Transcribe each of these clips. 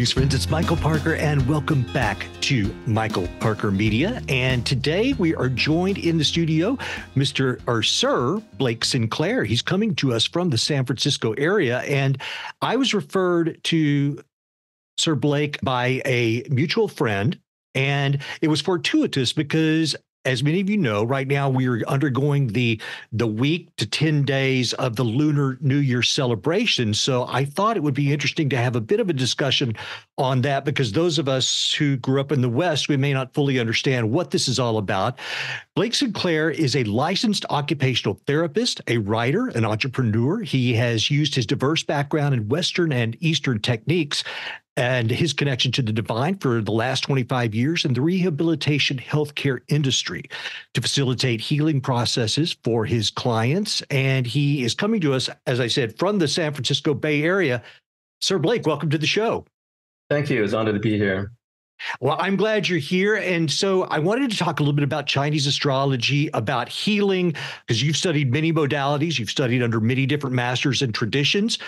Greetings, friends. It's Michael Parker, and welcome back to Michael Parker Media. And today we are joined in the studio, Mr. or Sir Blake Sinclair. He's coming to us from the San Francisco area. And I was referred to Sir Blake by a mutual friend. And it was fortuitous because as many of you know, right now we are undergoing the the week to 10 days of the Lunar New Year celebration. So I thought it would be interesting to have a bit of a discussion on that because those of us who grew up in the West, we may not fully understand what this is all about. Blake Sinclair is a licensed occupational therapist, a writer, an entrepreneur. He has used his diverse background in Western and Eastern techniques and his connection to the divine for the last 25 years in the rehabilitation healthcare industry to facilitate healing processes for his clients. And he is coming to us, as I said, from the San Francisco Bay Area. Sir Blake, welcome to the show. Thank you. It's an honor to be here. Well, I'm glad you're here. And so I wanted to talk a little bit about Chinese astrology, about healing, because you've studied many modalities, you've studied under many different masters and traditions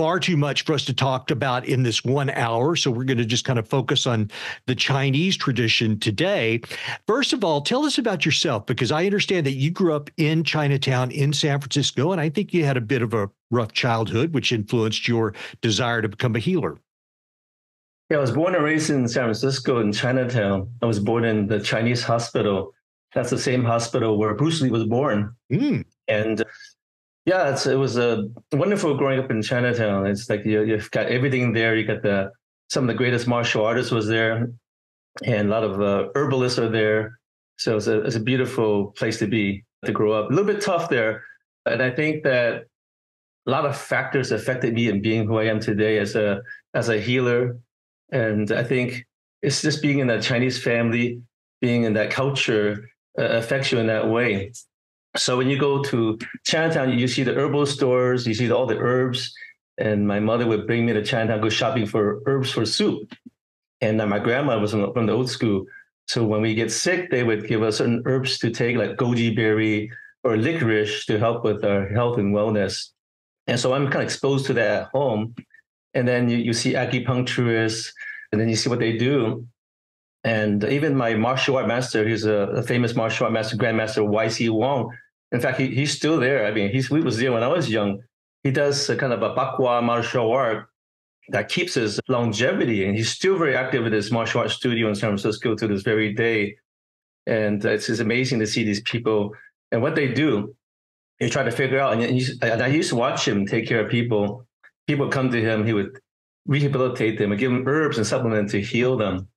far too much for us to talk about in this one hour. So we're going to just kind of focus on the Chinese tradition today. First of all, tell us about yourself, because I understand that you grew up in Chinatown in San Francisco, and I think you had a bit of a rough childhood, which influenced your desire to become a healer. Yeah, I was born and raised in San Francisco in Chinatown. I was born in the Chinese hospital. That's the same hospital where Bruce Lee was born. Mm. And yeah, it was a wonderful growing up in Chinatown. It's like you, you've got everything there. You got the some of the greatest martial artists was there, and a lot of uh, herbalists are there. So it's a it's a beautiful place to be to grow up. A little bit tough there, and I think that a lot of factors affected me in being who I am today as a as a healer. And I think it's just being in that Chinese family, being in that culture uh, affects you in that way. So when you go to Chinatown, you see the herbal stores, you see all the herbs. And my mother would bring me to Chinatown, go shopping for herbs for soup. And my grandma was from the old school. So when we get sick, they would give us certain herbs to take, like goji berry or licorice to help with our health and wellness. And so I'm kind of exposed to that at home. And then you, you see acupuncturists, and then you see what they do. And even my martial art master, he's a, a famous martial art master, Grandmaster YC Wong. In fact, he, he's still there. I mean, he's, he was there when I was young. He does a kind of a Bagua martial art that keeps his longevity. And he's still very active in his martial arts studio in San Francisco to this very day. And it's just amazing to see these people and what they do. You try to figure out, and, and I used to watch him take care of people. People come to him, he would rehabilitate them and give them herbs and supplements to heal them.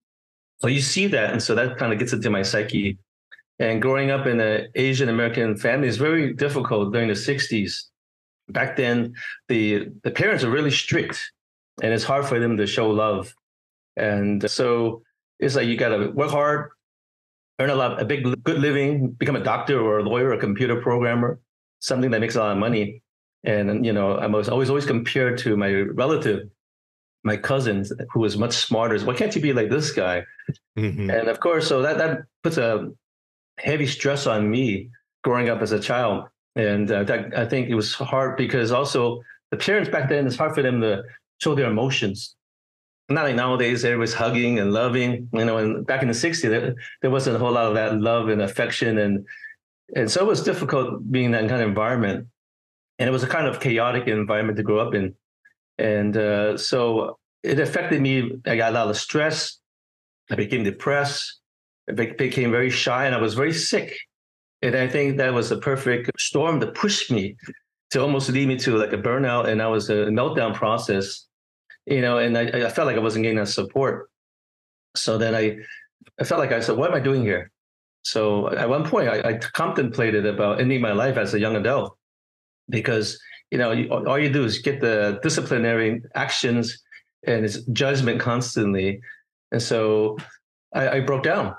So you see that, and so that kind of gets into my psyche. And growing up in an Asian American family is very difficult during the 60s. Back then, the the parents are really strict, and it's hard for them to show love. And so it's like you got to work hard, earn a lot, a big good living, become a doctor or a lawyer, or a computer programmer, something that makes a lot of money. And you know, I was always always compared to my relative my cousins who was much smarter why can't you be like this guy mm-hmm. and of course so that that puts a heavy stress on me growing up as a child and uh, that, i think it was hard because also the parents back then it's hard for them to show their emotions not like nowadays everybody's hugging and loving you know and back in the 60s there, there wasn't a whole lot of that love and affection and and so it was difficult being in that kind of environment and it was a kind of chaotic environment to grow up in and uh, so it affected me. I got a lot of stress. I became depressed. I became very shy, and I was very sick. And I think that was a perfect storm to push me to almost lead me to like a burnout, and I was a meltdown process. You know, and I, I felt like I wasn't getting that support. So then I, I felt like I said, "What am I doing here?" So at one point, I, I contemplated about ending my life as a young adult because you know, all you do is get the disciplinary actions and it's judgment constantly. And so I, I broke down.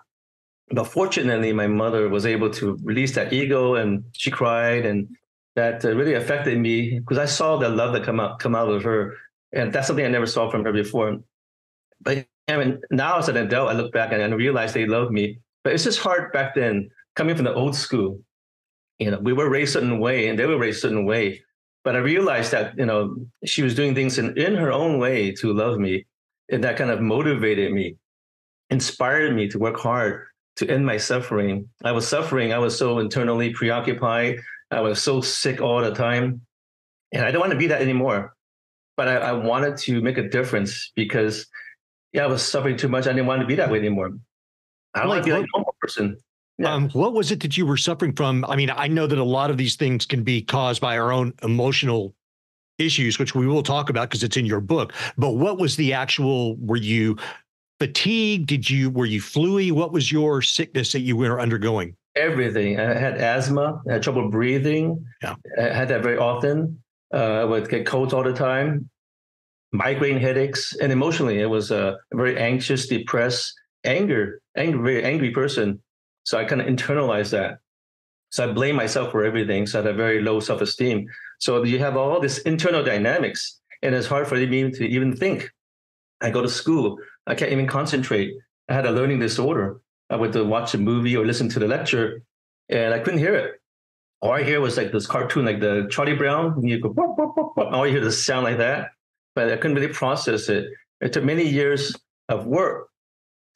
But fortunately, my mother was able to release that ego and she cried. And that uh, really affected me because I saw the love that come out, come out of her. And that's something I never saw from her before. But I mean, now as an adult, I look back and I realize they love me. But it's just hard back then, coming from the old school. You know, we were raised certain way and they were raised a certain way. But I realized that, you know, she was doing things in, in her own way to love me. And that kind of motivated me, inspired me to work hard to end my suffering. I was suffering. I was so internally preoccupied. I was so sick all the time. And I don't want to be that anymore. But I, I wanted to make a difference because, yeah, I was suffering too much. I didn't want to be that way anymore. I don't like, want to be like a normal person. Yeah. Um, what was it that you were suffering from? I mean, I know that a lot of these things can be caused by our own emotional issues, which we will talk about because it's in your book. But what was the actual? Were you fatigued? Did you were you fluey? What was your sickness that you were undergoing? Everything. I had asthma. I had trouble breathing. Yeah. I had that very often. Uh, I would get colds all the time, migraine headaches, and emotionally, it was a very anxious, depressed, anger, angry, very angry person. So I kind of internalized that. So I blame myself for everything. So I had a very low self-esteem. So you have all this internal dynamics, and it's hard for me to even think. I go to school, I can't even concentrate. I had a learning disorder. I would watch a movie or listen to the lecture, and I couldn't hear it. All I hear was like this cartoon, like the Charlie Brown. And you go, bop, bop, bop, bop. all you hear the sound like that, but I couldn't really process it. It took many years of work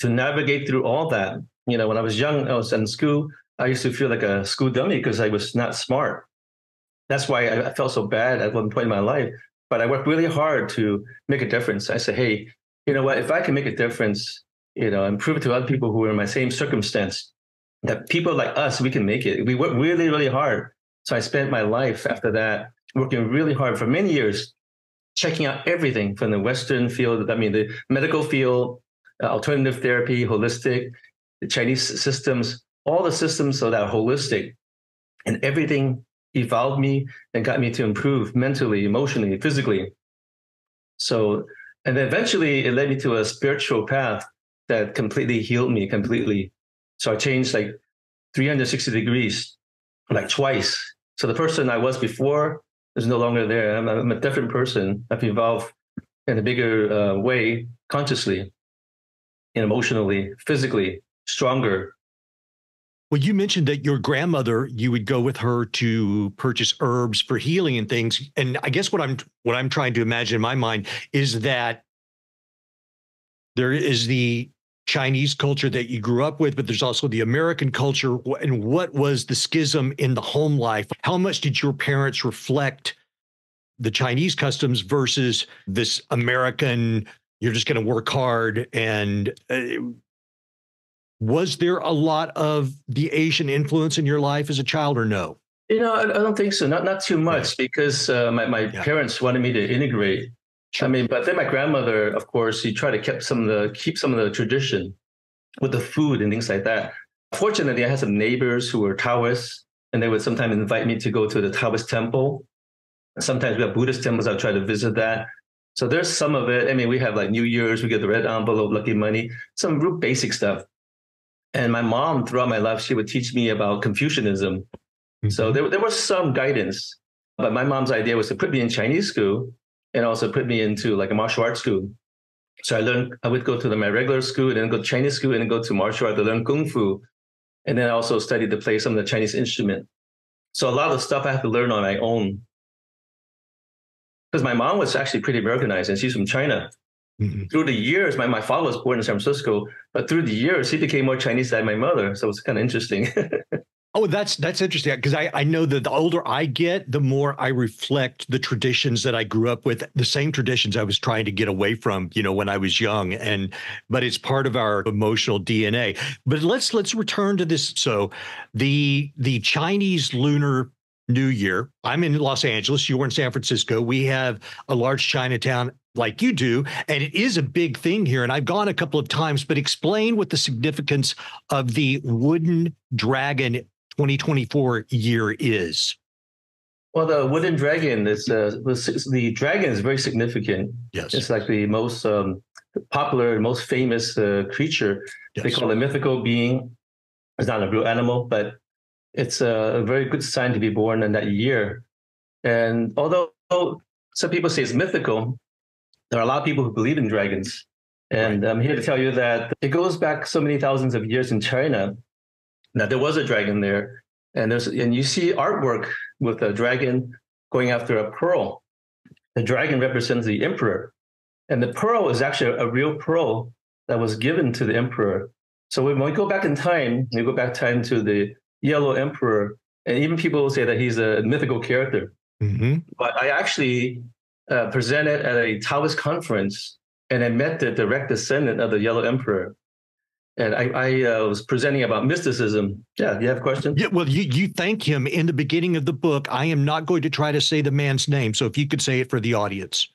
to navigate through all that. You know, when I was young, I was in school. I used to feel like a school dummy because I was not smart. That's why I felt so bad at one point in my life. But I worked really hard to make a difference. I said, hey, you know what? If I can make a difference, you know, and prove it to other people who are in my same circumstance, that people like us, we can make it. We work really, really hard. So I spent my life after that working really hard for many years, checking out everything from the Western field, I mean, the medical field, uh, alternative therapy, holistic, the Chinese systems, all the systems so that holistic. And everything evolved me and got me to improve mentally, emotionally, physically. So, and then eventually it led me to a spiritual path that completely healed me completely. So I changed like 360 degrees, like twice. So the person I was before is no longer there. I'm, I'm a different person. I've evolved in a bigger uh, way, consciously, and emotionally, physically, stronger, well, you mentioned that your grandmother, you would go with her to purchase herbs for healing and things. And I guess what I'm what I'm trying to imagine in my mind is that there is the Chinese culture that you grew up with, but there's also the American culture. And what was the schism in the home life? How much did your parents reflect the Chinese customs versus this American? You're just going to work hard and uh, was there a lot of the Asian influence in your life as a child, or no? You know, I, I don't think so. Not not too much because uh, my my yeah. parents wanted me to integrate. Sure. I mean, but then my grandmother, of course, she tried to keep some of the keep some of the tradition with the food and things like that. Fortunately, I had some neighbors who were Taoists, and they would sometimes invite me to go to the Taoist temple. Sometimes we have Buddhist temples. I'll try to visit that. So there's some of it. I mean, we have like New Year's, we get the red envelope, lucky money, some real basic stuff. And my mom, throughout my life, she would teach me about Confucianism. Mm-hmm. So there, there was some guidance. But my mom's idea was to put me in Chinese school and also put me into like a martial arts school. So I learned, I would go to the, my regular school and then go to Chinese school and then go to martial art to learn Kung Fu. And then I also studied to play some of the Chinese instrument. So a lot of stuff I had to learn on my own. Because my mom was actually pretty Americanized and she's from China. Mm-hmm. Through the years, my, my father was born in San Francisco, but through the years, he became more Chinese than my mother. So it's kind of interesting. oh, that's that's interesting because I, I know that the older I get, the more I reflect the traditions that I grew up with, the same traditions I was trying to get away from, you know, when I was young. And but it's part of our emotional DNA. But let's let's return to this. So the the Chinese lunar New Year. I'm in Los Angeles. You're in San Francisco. We have a large Chinatown like you do, and it is a big thing here. And I've gone a couple of times, but explain what the significance of the Wooden Dragon 2024 year is. Well, the wooden dragon is uh, the dragon is very significant. Yes, it's like the most um, popular, most famous uh, creature. Yes. They call it a mythical being. It's not a real animal, but it's a very good sign to be born in that year. And although some people say it's mythical, there are a lot of people who believe in dragons. And right. I'm here to tell you that it goes back so many thousands of years in China that there was a dragon there. And there's and you see artwork with a dragon going after a pearl. The dragon represents the emperor. And the pearl is actually a real pearl that was given to the emperor. So when we go back in time, we go back time to the yellow emperor, and even people will say that he's a mythical character. Mm-hmm. But I actually uh, presented at a Taoist conference, and I met the direct descendant of the yellow emperor. And I, I uh, was presenting about mysticism. Yeah, you have a question? Yeah, well, you, you thank him in the beginning of the book. I am not going to try to say the man's name. So if you could say it for the audience.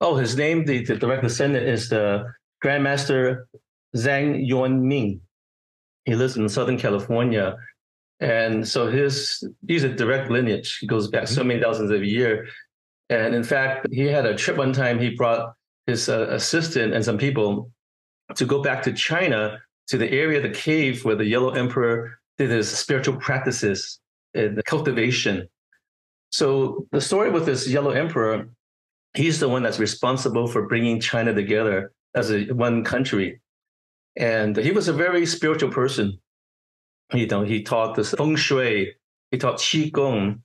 Oh, his name, the, the direct descendant is the Grandmaster Zhang Yuanming. He lives in Southern California. And so his he's a direct lineage. He goes back so many thousands of years. And in fact, he had a trip one time. He brought his uh, assistant and some people to go back to China to the area, of the cave where the Yellow Emperor did his spiritual practices and cultivation. So the story with this Yellow Emperor he's the one that's responsible for bringing China together as a one country. And he was a very spiritual person. You know, he taught the feng shui, he taught qi gong,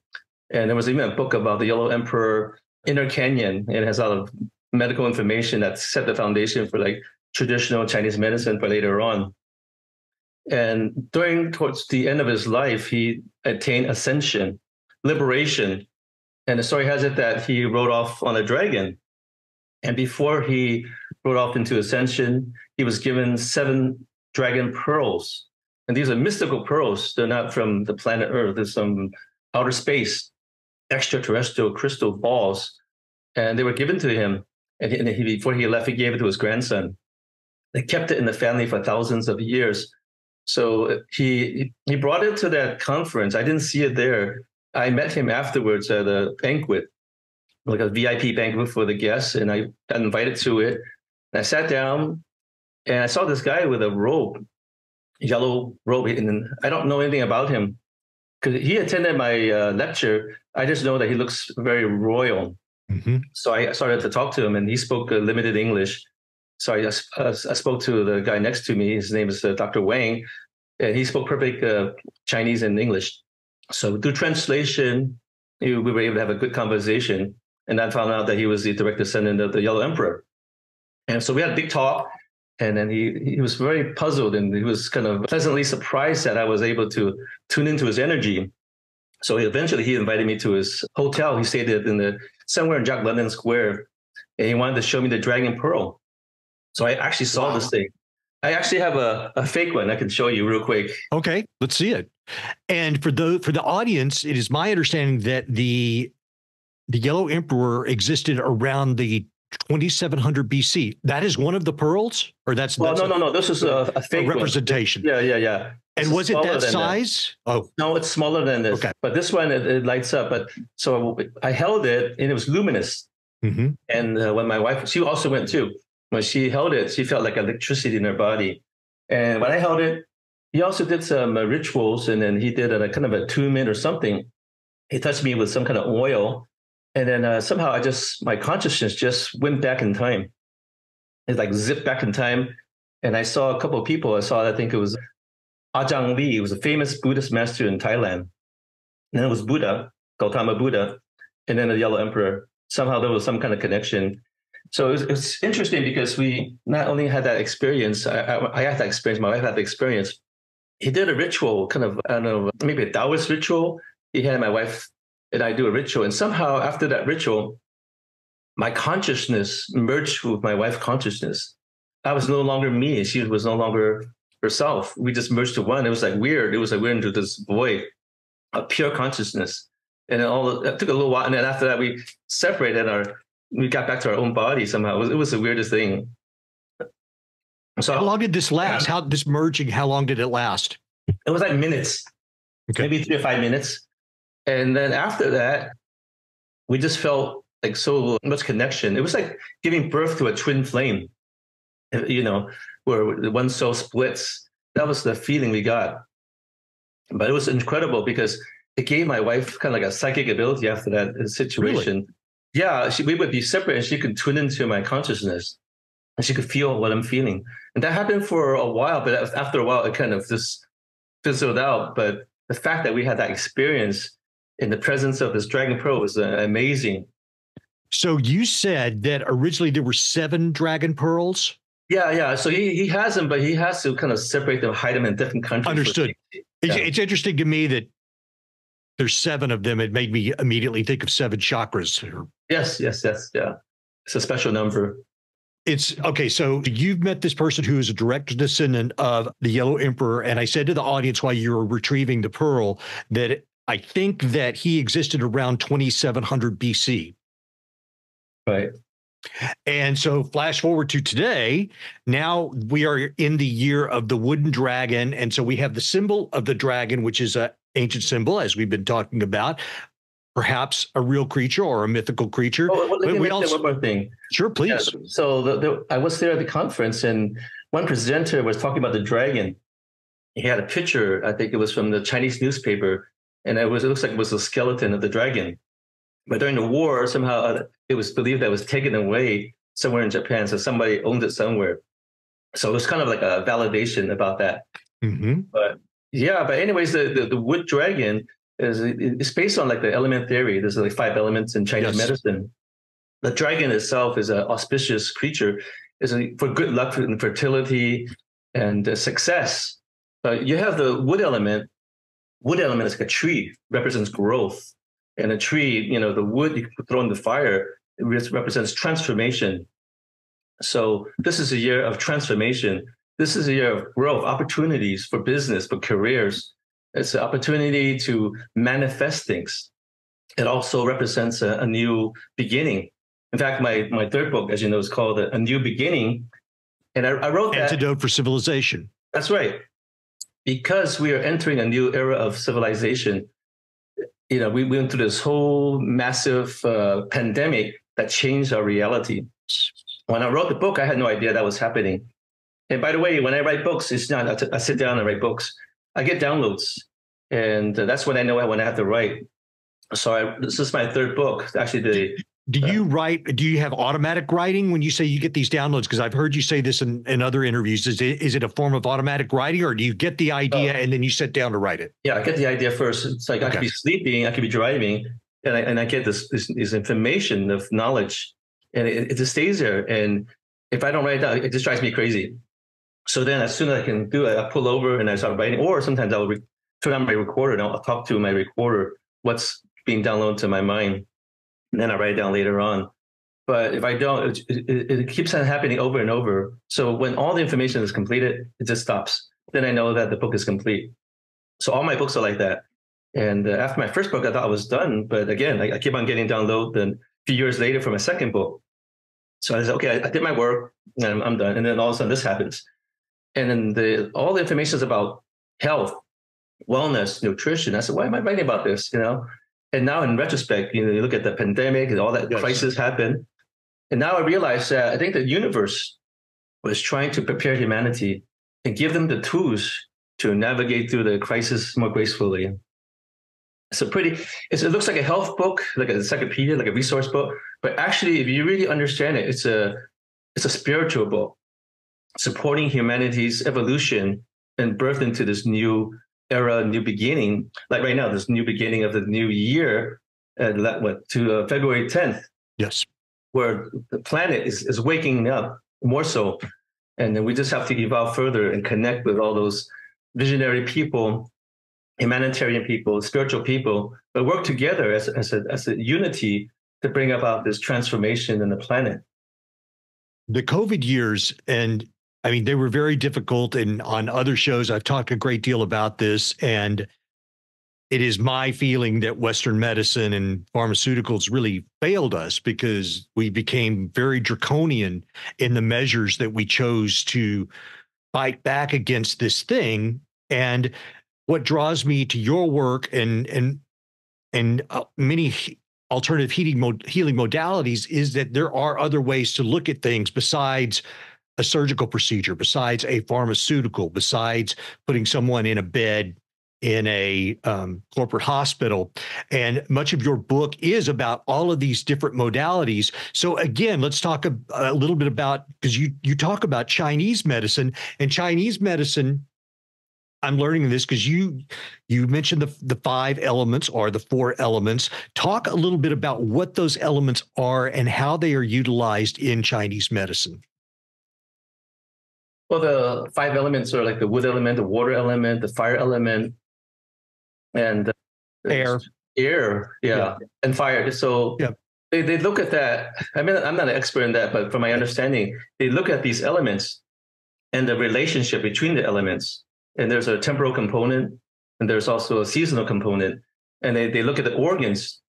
and there was even a book about the Yellow Emperor Inner Canon. It has a lot of medical information that set the foundation for like traditional Chinese medicine for later on. And during towards the end of his life, he attained ascension, liberation, and the story has it that he rode off on a dragon. And before he rode off into ascension, he was given seven dragon pearls. And these are mystical pearls. They're not from the planet Earth, there's some outer space, extraterrestrial crystal balls. And they were given to him. And he, before he left, he gave it to his grandson. They kept it in the family for thousands of years. So he he brought it to that conference. I didn't see it there, I met him afterwards at a banquet, like a VIP banquet for the guests, and I got invited to it. And I sat down and I saw this guy with a robe, yellow robe, and I don't know anything about him because he attended my uh, lecture. I just know that he looks very royal. Mm-hmm. So I started to talk to him, and he spoke uh, limited English. So I, uh, I spoke to the guy next to me. His name is uh, Dr. Wang, and he spoke perfect uh, Chinese and English. So through translation, we were able to have a good conversation. And I found out that he was the direct descendant of the Yellow Emperor. And so we had a big talk. And then he, he was very puzzled and he was kind of pleasantly surprised that I was able to tune into his energy. So eventually he invited me to his hotel. He stayed in the somewhere in Jack London Square. And he wanted to show me the Dragon Pearl. So I actually saw wow. this thing. I actually have a, a fake one I can show you real quick. Okay, let's see it. And for the for the audience, it is my understanding that the the Yellow Emperor existed around the 2700 BC. That is one of the pearls, or that's well, that's no, a, no, no. This is a, a a representation. One. Yeah, yeah, yeah. And was it that size? That. Oh, no, it's smaller than this. Okay, but this one it, it, lights up. But so I held it, and it was luminous. Mm-hmm. And uh, when my wife, she also went too. When she held it, she felt like electricity in her body. And when I held it, he also did some uh, rituals, and then he did a, a kind of a attunement or something. He touched me with some kind of oil, and then uh, somehow I just my consciousness just went back in time. It like zipped back in time, and I saw a couple of people. I saw, I think it was Ajahn Lee, He was a famous Buddhist master in Thailand. And then it was Buddha, Gautama Buddha, and then the Yellow Emperor. Somehow there was some kind of connection. So it was, it was, interesting because we not only had that experience, I, I, I, had that experience, my wife had the experience. He did a ritual, kind of, I don't know, maybe a Taoist ritual. He had my wife and I do a ritual. And somehow after that ritual, my consciousness merged with my wife's consciousness. I was no longer me. She was no longer herself. We just merged to one. It was like weird. It was like we're into this void of pure consciousness. And it all it took a little while. And then after that, we separated our we got back to our own body somehow. It was, it was the weirdest thing. So how long did this last? How this merging? How long did it last? It was like minutes, okay. maybe three or five minutes, and then after that, we just felt like so much connection. It was like giving birth to a twin flame, you know, where one soul splits. That was the feeling we got. But it was incredible because it gave my wife kind of like a psychic ability after that situation. Really? yeah, she, we would be separate and she could tune into my consciousness and she could feel what I'm feeling. And that happened for a while, but after a while, it kind of just fizzled out. But the fact that we had that experience in the presence of this Dragon Pearl was uh, amazing. So you said that originally there were seven dragon pearls. Yeah, yeah. So he, he has them, but he has to kind of separate them, hide them in different countries. Understood. Yeah. It's, it's interesting to me that there's seven of them. It made me immediately think of seven chakras. Yes, yes, yes. Yeah. It's a special number. It's okay. So you've met this person who is a direct descendant of the Yellow Emperor. And I said to the audience while you were retrieving the pearl that I think that he existed around 2700 BC. Right. And so, flash forward to today. Now we are in the year of the wooden dragon, and so we have the symbol of the dragon, which is an ancient symbol, as we've been talking about. Perhaps a real creature or a mythical creature. Oh, well, let me also, one more thing. Sure, please. Yeah, so the, the, I was there at the conference, and one presenter was talking about the dragon. He had a picture. I think it was from the Chinese newspaper, and it was it looks like it was the skeleton of the dragon. But during the war, somehow uh, it was believed that it was taken away somewhere in Japan. So somebody owned it somewhere. So it was kind of like a validation about that. Mm-hmm. But yeah, but anyways, the, the, the wood dragon is it's based on like the element theory. There's like five elements in Chinese yes. medicine. The dragon itself is an auspicious creature, is for good luck and fertility and uh, success. But you have the wood element. Wood element is like a tree, represents growth. And a tree, you know, the wood you throw in the fire it represents transformation. So this is a year of transformation. This is a year of growth, opportunities for business, for careers. It's an opportunity to manifest things. It also represents a, a new beginning. In fact, my my third book, as you know, is called A, a New Beginning. And I, I wrote that. Antidote for Civilization. That's right. Because we are entering a new era of civilization, you know, we went through this whole massive uh, pandemic that changed our reality. When I wrote the book, I had no idea that was happening. And by the way, when I write books, it's not I, t- I sit down and write books. I get downloads, and uh, that's when I know I have to write. So I, this is my third book. Actually, the do you write? Do you have automatic writing when you say you get these downloads? Because I've heard you say this in, in other interviews. Is it is it a form of automatic writing, or do you get the idea oh. and then you sit down to write it? Yeah, I get the idea first. It's like okay. I could be sleeping, I could be driving, and I, and I get this, this, this information of knowledge, and it, it just stays there. And if I don't write it down, it just drives me crazy. So then, as soon as I can do it, I pull over and I start writing. Or sometimes I'll re- turn on my recorder and I'll talk to my recorder what's being downloaded to my mind, and then I write it down later on. But if I don't, it, it, it keeps on happening over and over. So when all the information is completed, it just stops. Then I know that the book is complete. So all my books are like that. And uh, after my first book, I thought I was done. But again, I, I keep on getting download. Then a few years later for my second book. So I said, okay, I, I did my work and I'm, I'm, done. And then all of a sudden this happens. And then the, all the information is about health, wellness, nutrition. I said, why am I writing about this? You know? And now in retrospect, you know, you look at the pandemic and all that yes. crisis happened. And now I realize that I think the universe was trying to prepare humanity and give them the tools to navigate through the crisis more gracefully. It's a pretty, it's, it looks like a health book, like a encyclopedia, like a resource book. But actually, if you really understand it, it's a, it's a spiritual book supporting humanity's evolution and birth into this new era, new beginning. Like right now, this new beginning of the new year, and uh, what to uh, February 10th. Yes, where the planet is is waking up more so, and then we just have to evolve further and connect with all those visionary people humanitarian people, spiritual people, but work together as, as, a, as a unity to bring about this transformation in the planet. The COVID years, and I mean, they were very difficult. And on other shows, I've talked a great deal about this. And it is my feeling that Western medicine and pharmaceuticals really failed us because we became very draconian in the measures that we chose to fight back against this thing. And what draws me to your work and and and uh, many alternative healing modalities is that there are other ways to look at things besides a surgical procedure, besides a pharmaceutical, besides putting someone in a bed in a um, corporate hospital. And much of your book is about all of these different modalities. So again, let's talk a, a little bit about because you you talk about Chinese medicine and Chinese medicine I'm learning this because you you mentioned the the five elements or the four elements. Talk a little bit about what those elements are and how they are utilized in Chinese medicine. Well, the five elements are like the wood element, the water element, the fire element, and air. Air, yeah, yeah. and fire. So yeah. they, they look at that. I mean, I'm not an expert in that, but from my understanding, they look at these elements and the relationship between the elements and there's a temporal component and there's also a seasonal component and they, they look at the organs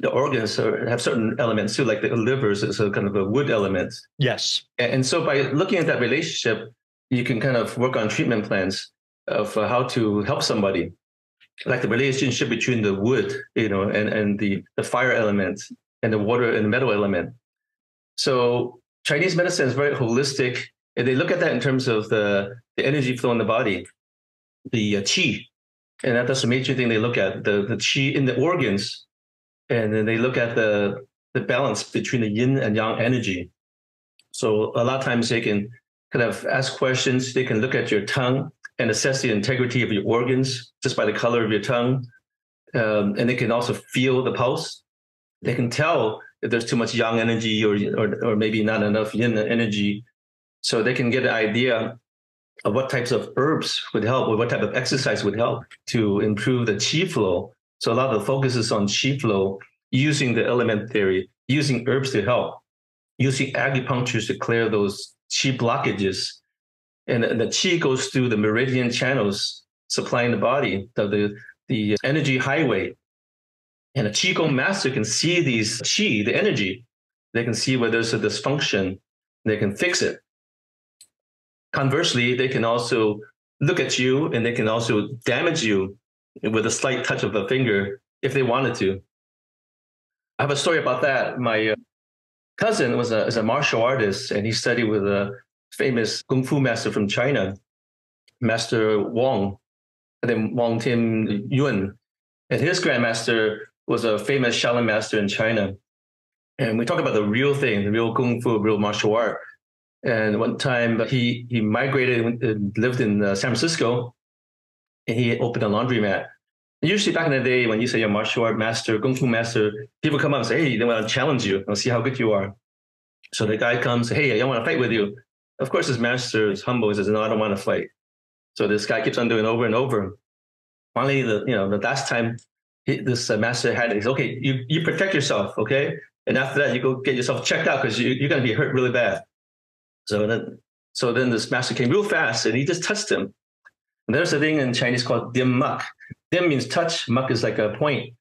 the organs are, have certain elements too like the livers is a kind of a wood element yes and, and so by looking at that relationship you can kind of work on treatment plans of uh, how to help somebody. Like the relationship between the wood you know and, and the, the fire element and the water and the metal element. So chinese medicine is very holistic and they look at that in terms of the, the energy flow in the body the uh, qi, and that's the major thing they look at the the qi in the organs, and then they look at the the balance between the yin and yang energy. So a lot of times they can kind of ask questions. They can look at your tongue and assess the integrity of your organs just by the color of your tongue, um, and they can also feel the pulse. They can tell if there's too much yang energy or or, or maybe not enough yin energy. So they can get an idea of what types of herbs would help or what type of exercise would help to improve the qi flow. So a lot of the focus is on qi flow using the element theory, using herbs to help, using acupuncture to clear those qi blockages. And the qi goes through the meridian channels supplying the body, the, the, the energy highway. And a qigong master can see these qi, the energy. They can see where there's a dysfunction. They can fix it. Conversely, they can also look at you and they can also damage you with a slight touch of a finger if they wanted to. I have a story about that. My uh, cousin was a, is a martial artist and he studied with a famous kung fu master from China, Master Wong, and then Wong Tim Yun. And his grandmaster was a famous Shaolin master in China. And we talk about the real thing, the real kung fu, real martial art. And one time he he migrated and lived in uh, San Francisco, and he opened a laundromat. And usually back in the day, when you say you're martial art master, kung fu master, people come up and say, "Hey, they want to challenge you. I'll see how good you are." So the guy comes, "Hey, I want to fight with you." Of course, his master is humble. He says, "No, I don't want to fight." So this guy keeps on doing over and over. Finally, the you know the last time he, this uh, master had, it, he's okay. You you protect yourself, okay, and after that you go get yourself checked out because you, you're going to be hurt really bad. So then, so then this master came real fast and he just touched him. And there's a thing in Chinese called dim mak. Dim means touch, mak is like a point.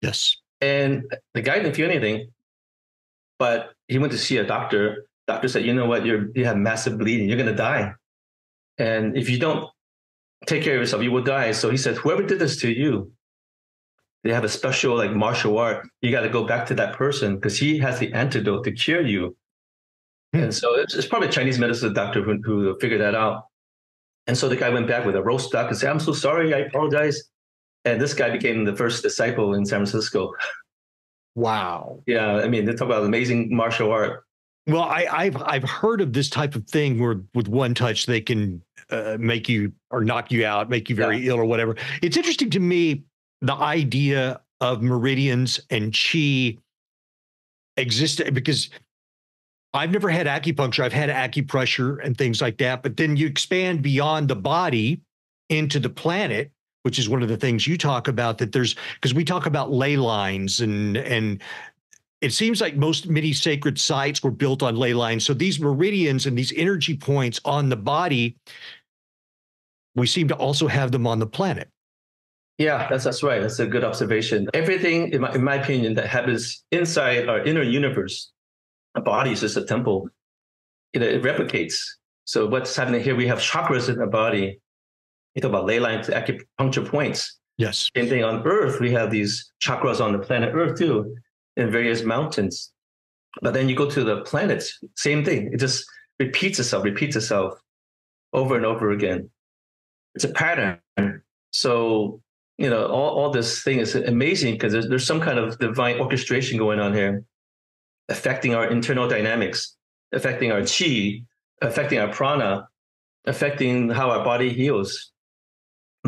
Yes. And the guy didn't feel anything, but he went to see a doctor. Doctor said, you know what, you're you have massive bleeding, you're gonna die. And if you don't take care of yourself, you will die. So he said, whoever did this to you, they have a special like martial art. You got to go back to that person because he has the antidote to cure you. Hmm. And so it's, it's, probably a Chinese medicine doctor who, who figured that out. And so the guy went back with a roast duck and said, I'm so sorry, I apologize. And this guy became the first disciple in San Francisco. Wow. Yeah. I mean, they talk about amazing martial art. Well, I, have I've heard of this type of thing where with one touch they can uh, make you or knock you out, make you very yeah. ill or whatever. It's interesting to me the idea of meridians and chi exist because I've never had acupuncture. I've had acupressure and things like that. But then you expand beyond the body into the planet, which is one of the things you talk about. That there's because we talk about ley lines and and it seems like most many sacred sites were built on ley lines. So these meridians and these energy points on the body, we seem to also have them on the planet. Yeah, that's that's right. That's a good observation. Everything, in my, in my opinion, that happens inside our inner universe a body is just a temple. It, it replicates. So what's happening here? We have chakras in the body. You talk about ley lines, acupuncture points. Yes. Same thing on Earth. We have these chakras on the planet Earth too, in various mountains. But then you go to the planets, same thing. It just repeats itself, repeats itself over and over again. It's a pattern. So, you know, all, all this thing is amazing because there's, there's some kind of divine orchestration going on here affecting our internal dynamics, affecting our chi, affecting our prana, affecting how our body heals.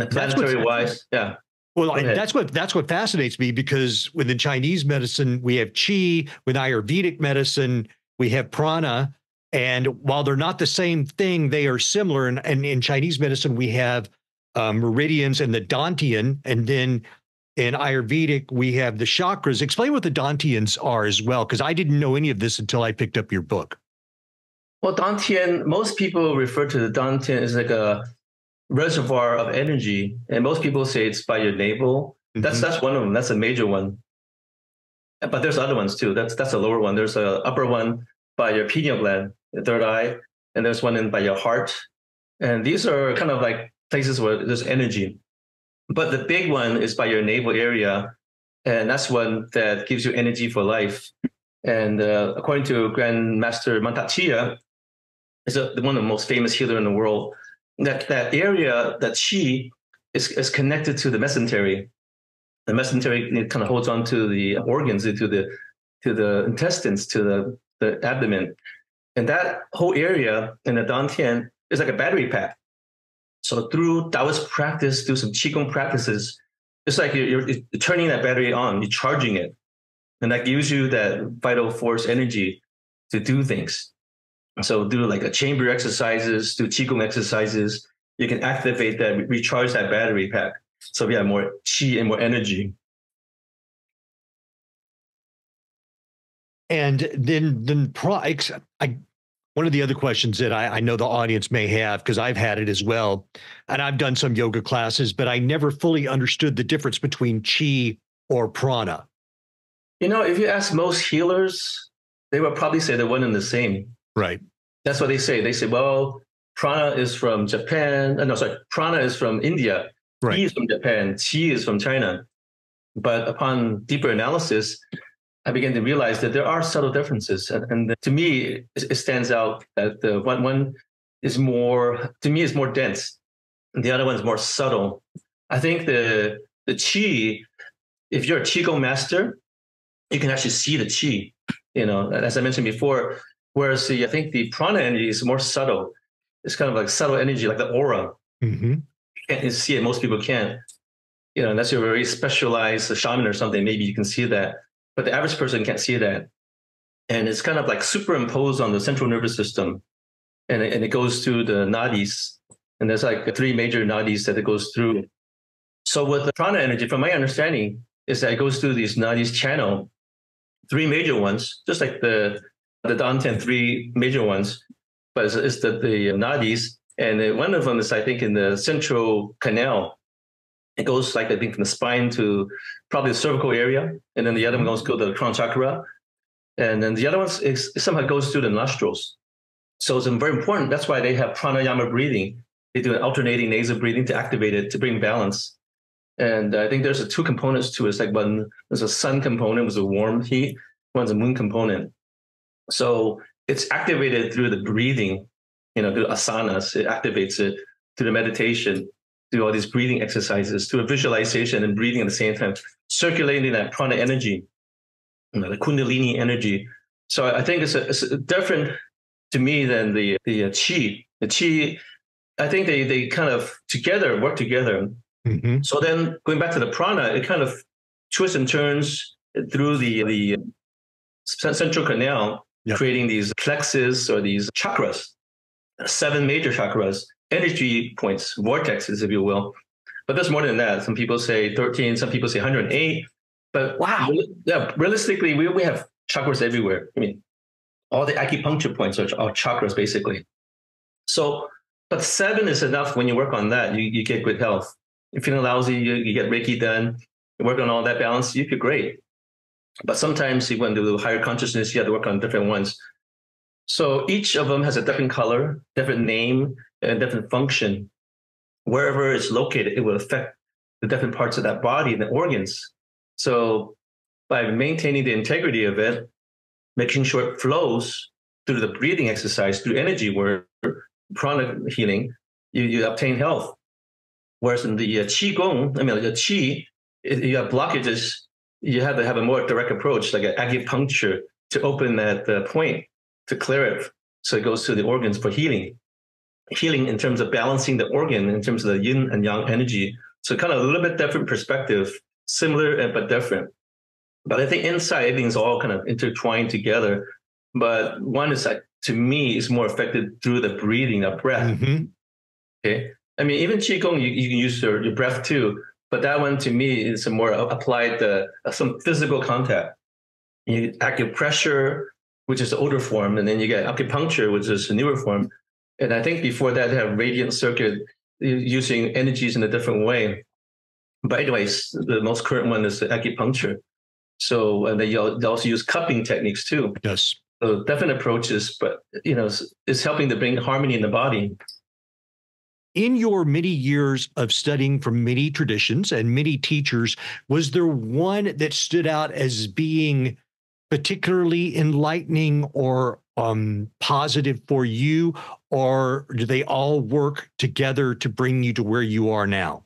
Planetary wise, yeah. Well, that's what that's what fascinates me because within Chinese medicine we have qi, with Ayurvedic medicine we have prana, and while they're not the same thing, they are similar. And, and in Chinese medicine we have um, meridians and the dantian, and then in Ayurvedic we have the chakras. Explain what the dantians are as well, because I didn't know any of this until I picked up your book. Well, dantian, most people refer to the dantian as like a reservoir of energy, and most people say it's by your navel. Mm-hmm. That's that's one of them. That's a major one. But there's other ones too. That's that's a lower one. There's a upper one by your pineal gland, the third eye, and there's one in by your heart. And these are kind of like places where there's energy. But the big one is by your navel area, and that's one that gives you energy for life. And uh, according to Grandmaster Mantak Chia, is a, one of the most famous healer in the world that that area that chi is, is connected to the mesentery. The mesentery kind of holds on to the organs, to the to the intestines, to the, the abdomen. And that whole area in the Dantian is like a battery pack. So through Taoist practice, through some Qigong practices, it's like you're, you're turning that battery on, you're charging it. And that gives you that vital force energy to do things. So do like a chamber exercises, do qigong exercises. You can activate that, recharge that battery pack. So we have more chi and more energy. And then then pro, I, one of the other questions that I, I know the audience may have because I've had it as well, and I've done some yoga classes, but I never fully understood the difference between chi or prana. You know, if you ask most healers, they would probably say they're one and the same. Right. That's what they say. They say, well, prana is from Japan. Uh, no, sorry, prana is from India. Right. Qi is from Japan. Qi is from China. But upon deeper analysis, I began to realize that there are subtle differences. And, and to me, it, stands out that the one, one is more, to me, is more dense. And the other one is more subtle. I think the, the Qi, if you're a Qigong master, you can actually see the Qi. You know, as I mentioned before, Whereas the, I think the prana energy is more subtle. It's kind of like subtle energy, like the aura. Mm-hmm. You can't see it. Most people can't. You know, unless you're a very specialized shaman or something, maybe you can see that. But the average person can't see that. And it's kind of like superimposed on the central nervous system. And it, and it goes through the nadis. And there's like three major nadis that it goes through. So with the prana energy, from my understanding, is that it goes through these nadis channel, three major ones, just like the the Dantian three major ones, but it's, it's the, the nadis. And one of them is, I think, in the central canal. It goes like, I think, from the spine to probably the cervical area. And then the other one goes to the crown chakra. And then the other one somehow goes through the nostrils. So it's very important. That's why they have pranayama breathing. They do an alternating nasal breathing to activate it, to bring balance. And I think there's a two components to it. It's like one, there's a sun component, was a warm heat, one's a moon component. So it's activated through the breathing, you know, through asanas. It activates it through the meditation, through all these breathing exercises, through a visualization and breathing at the same time, circulating that prana energy, you know, the kundalini energy. So I think it's, a, it's a different to me than the the uh, chi. The chi, I think they they kind of together work together. Mm-hmm. So then going back to the prana, it kind of twists and turns through the the central canal yep. creating these plexus or these chakras, seven major chakras, energy points, vortexes, if you will. But there's more than that. Some people say 13, some people say 108. But wow, yeah, realistically, we, we have chakras everywhere. I mean, all the acupuncture points are, are chakras basically. So, but seven is enough when you work on that, you, you get good health. If you're feeling lousy, you, you get Reiki done, you work on all that balance, you feel great. But sometimes want to higher consciousness, you have to work on different ones. So each of them has a different color, different name, and different function. Wherever it's located, it will affect the different parts of that body and the organs. So by maintaining the integrity of it, making sure it flows through the breathing exercise, through energy work, prana healing, you, you obtain health. Whereas in the uh, qigong, I mean, the qi, you have blockages you have to have a more direct approach, like an acupuncture, to open that uh, point to clear it, so it goes to the organs for healing. healing in terms of balancing the organ in terms of the yin and yang energy. So kind of a little bit different perspective, similar but different. But I think inside everything's all kind of intertwined together. But one is like to me is more affected through the breathing, the breath. Mm-hmm. Okay. I mean, even Qigong, you, you can use your, your breath too. But that one to me is more applied uh, some physical contact. You acupressure, which is the older form, and then you get acupuncture, which is the newer form. And I think before that, they have radiant circuit using energies in a different way. But anyways, the most current one is the acupuncture. So and they also use cupping techniques too. Yes. So different approaches, but you know, it's, it's helping to bring harmony in the body. In your many years of studying from many traditions and many teachers, was there one that stood out as being particularly enlightening or um, positive for you, or do they all work together to bring you to where you are now?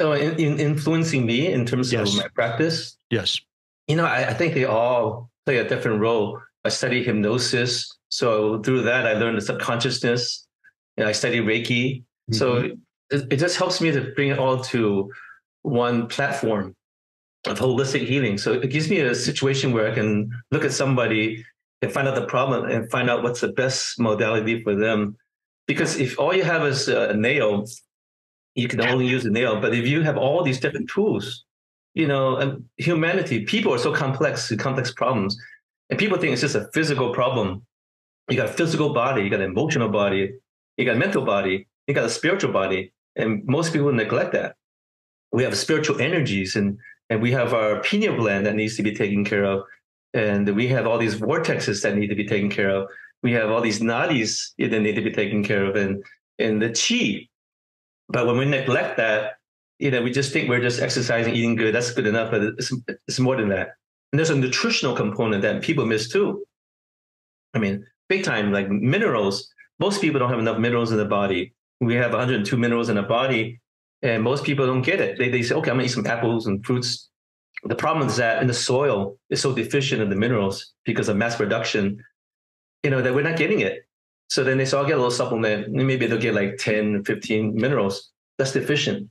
So, in, in influencing me in terms yes. of my practice, yes, you know, I, I think they all play a different role. I study hypnosis, so through that, I learned the subconsciousness. Know, I study Reiki, mm-hmm. so it, it just helps me to bring it all to one platform of holistic healing. So it gives me a situation where I can look at somebody and find out the problem and find out what's the best modality for them. Because if all you have is a nail, you can only use a nail. But if you have all these different tools, you know, and humanity, people are so complex, complex problems. And people think it's just a physical problem. You got a physical body, you got an emotional body, you got a mental body, you got a spiritual body. And most people neglect that. We have spiritual energies and and we have our pineal gland that needs to be taken care of and we have all these vortexes that need to be taken care of we have all these nadis that need to be taken care of and and the chi but when we neglect that you know we just think we're just exercising eating good that's good enough but it's, it's more than that and there's a nutritional component that people miss too i mean big time like minerals most people don't have enough minerals in the body we have 102 minerals in the body and most people don't get it. They, they say, okay, I'm gonna eat some apples and fruits. The problem is that in the soil is so deficient in the minerals because of mass production, you know, that we're not getting it. So then they say, I'll get a little supplement. And maybe they'll get like 10, 15 minerals. That's deficient.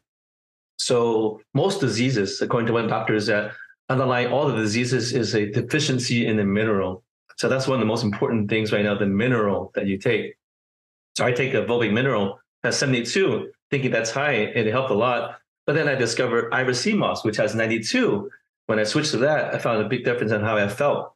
So most diseases, according to one doctor, is that underlying all the diseases is a deficiency in the mineral. So that's one of the most important things right now, the mineral that you take. So I take a fulvic mineral, that's 72 thinking that's high, and it helped a lot. But then I discovered Irish sea moss, which has 92. When I switched to that, I found a big difference in how I felt.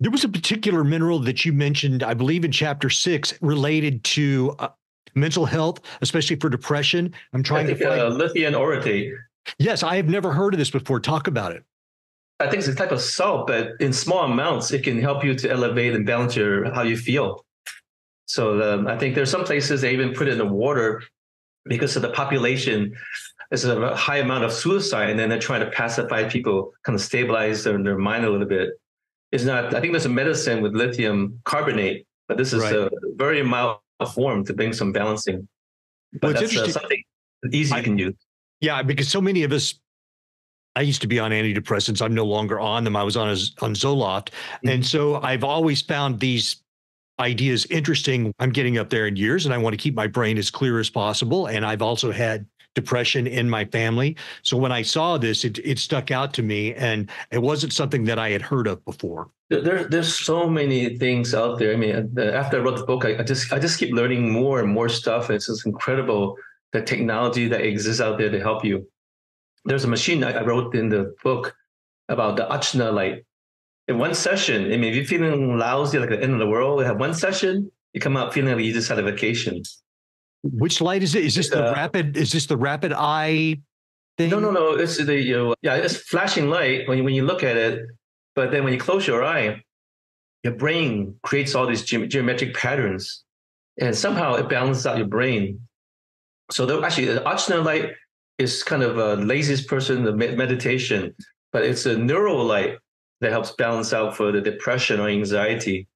There was a particular mineral that you mentioned, I believe, in chapter six, related to uh, mental health, especially for depression. I'm trying think, to find uh, lithium orotate. Yes, I have never heard of this before. Talk about it. I think it's a type of salt, but in small amounts, it can help you to elevate and balance your how you feel. So um, I think there's some places they even put it in the water because of the population is a high amount of suicide and then they're trying to pacify people kind of stabilize their, their mind a little bit it's not i think there's a medicine with lithium carbonate but this is right. a very mild form to bring some balancing but well, that's uh, something easy I, you can use yeah because so many of us I used to be on antidepressants. I'm no longer on them. I was on a, on Zoloft, mm-hmm. and so I've always found these ideas interesting. I'm getting up there in years and I want to keep my brain as clear as possible. And I've also had depression in my family. So when I saw this, it, it stuck out to me and it wasn't something that I had heard of before. There, there's so many things out there. I mean, uh, after I wrote the book, I, I just I just keep learning more and more stuff. It's just incredible the technology that exists out there to help you. There's a machine I wrote in the book about the Ajna light in one session, I mean, if you're feeling lousy, like the end of the world, you have one session, you come out feeling like you just had a vacation. Which light is it? Is this the uh, rapid? Is this the rapid eye thing? No, no, no. It's the you know, yeah, it's flashing light when you, when you look at it. But then when you close your eye, your brain creates all these ge- geometric patterns, and somehow it balances out your brain. So the, actually, the Ajna light is kind of a laziest person the meditation, but it's a neural light that helps balance out for the depression or anxiety.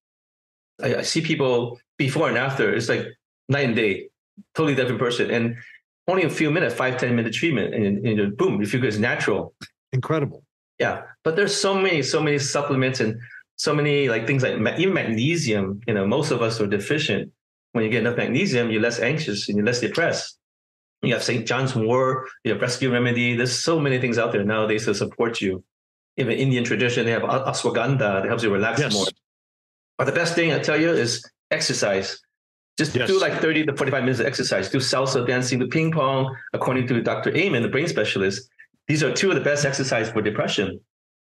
I, I see people before and after, it's like night and day, totally different person. And only a few minutes, five ten minute treatment, and, and boom, you feel it's natural. Incredible. Yeah. But there's so many, so many supplements and so many like things like even magnesium, you know, most of us are deficient. When you get enough magnesium, you're less anxious and you're less depressed. You have St. John's Wort, you have Rescue Remedy. There's so many things out there nowadays to support you. Even Indian tradition, they have ashwagandha that helps you relax yes. more. But the best thing I tell you is exercise. Just yes. do like 30 to 45 minutes of exercise. Do salsa dancing, do ping pong. According to Dr. Amen, the brain specialist, these are two of the best exercises for depression.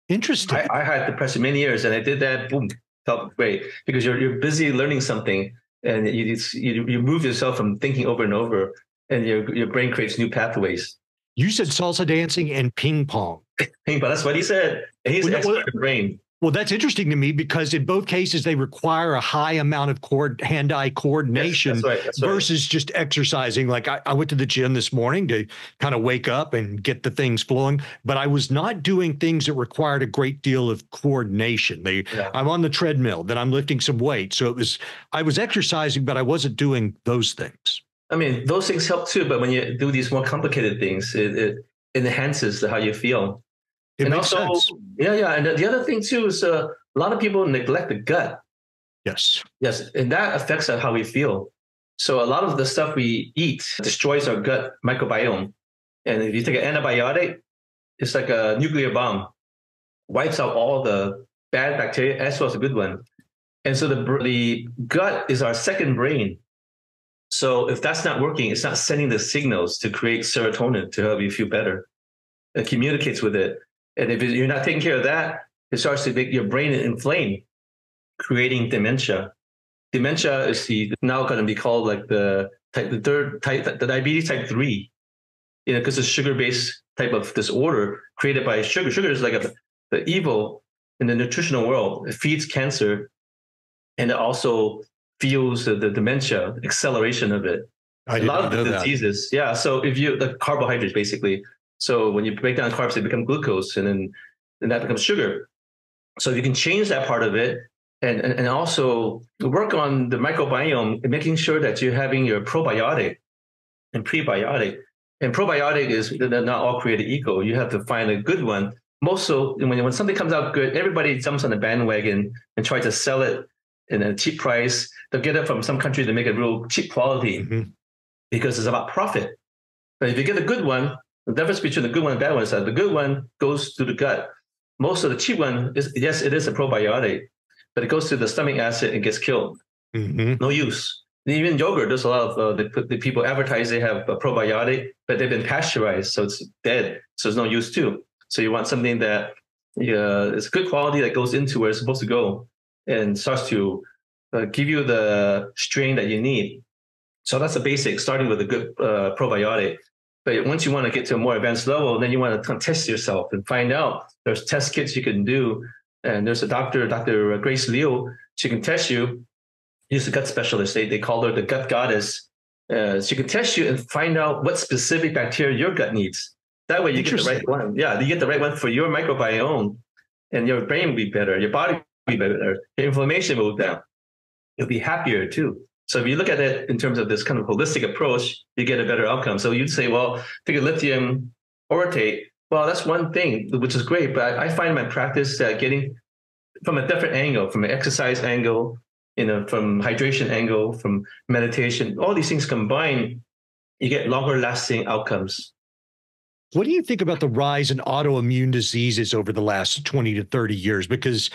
Interesting. I, I had depression many years and I did that, boom, felt great because you're, you're busy learning something and you, you, you move yourself from thinking over and over and your, your brain creates new pathways. You said salsa dancing and ping pong. pong, that's what he said. He's well, an expert well, brain. Well, that's interesting to me because in both cases they require a high amount of cord, hand-eye coordination yes, that's right, that's versus right. just exercising. Like I, I, went to the gym this morning to kind of wake up and get the things flowing, but I was not doing things that required a great deal of coordination. They, yeah. I'm on the treadmill, then I'm lifting some weight, so it was I was exercising, but I wasn't doing those things. I mean, those things help too, but when you do these more complicated things, it, it enhances how you feel. It and makes also, sense. Yeah, yeah. And the other thing too is uh, a lot of people neglect the gut. Yes. Yes. And that affects how we feel. So a lot of the stuff we eat destroys our gut microbiome. And if you take an antibiotic, it's like a nuclear bomb, wipes out all the bad bacteria as well as a good one. And so the, the gut is our second brain. So if that's not working, it's not sending the signals to create serotonin to help you feel better. It communicates with it. And if you're not taking care of that, it starts to make your brain inflame, creating dementia. Dementia is the, now going to be called like the type, the third type, the diabetes type three, you know, because it's sugar-based type of disorder created by sugar. Sugar is like a, the evil in the nutritional world. It feeds cancer, and it also fuels the, the dementia acceleration of it. I a lot of the diseases, that. yeah. So if you the carbohydrates basically, so when you break down carbs, they become glucose, and then then that becomes sugar. So if you can change that part of it, and and, and also work on the microbiome, and making sure that you're having your probiotic and prebiotic. And probiotic is not all created equal. You have to find a good one. Most so when when something comes out good, everybody jumps on the bandwagon and try to sell it in a cheap price. They'll get it from some country to make it real cheap quality mm-hmm. because it's about profit. But if you get a good one, the difference between the good one and bad one is that the good one goes to the gut. Most of the cheap one is yes, it is a probiotic, but it goes to the stomach acid and gets killed. Mm-hmm. No use. Even yogurt, there's a lot of uh, the, the people advertise they have a probiotic, but they've been pasteurized, so it's dead. So it's no use too. So you want something that uh, is good quality that goes into where it's supposed to go and starts to uh, give you the strain that you need. So that's the basic, starting with a good uh, probiotic. But once you want to get to a more advanced level, then you want to test yourself and find out. There's test kits you can do. And there's a doctor, Dr. Grace Liu, she can test you. She's a gut specialist. They, they call her the gut goddess. Uh, she can test you and find out what specific bacteria your gut needs. That way you get the right one. Yeah, you get the right one for your microbiome and your brain will be better. Your body will be better. Your inflammation will go down. You'll be happier too. So if you look at it in terms of this kind of holistic approach, you get a better outcome. So you'd say, well, take a lithium orotate. Well, that's one thing, which is great. But I find my practice that getting from a different angle, from an exercise angle, you know, from hydration angle, from meditation, all these things combined, you get longer lasting outcomes. What do you think about the rise in autoimmune diseases over the last 20 to 30 years? Because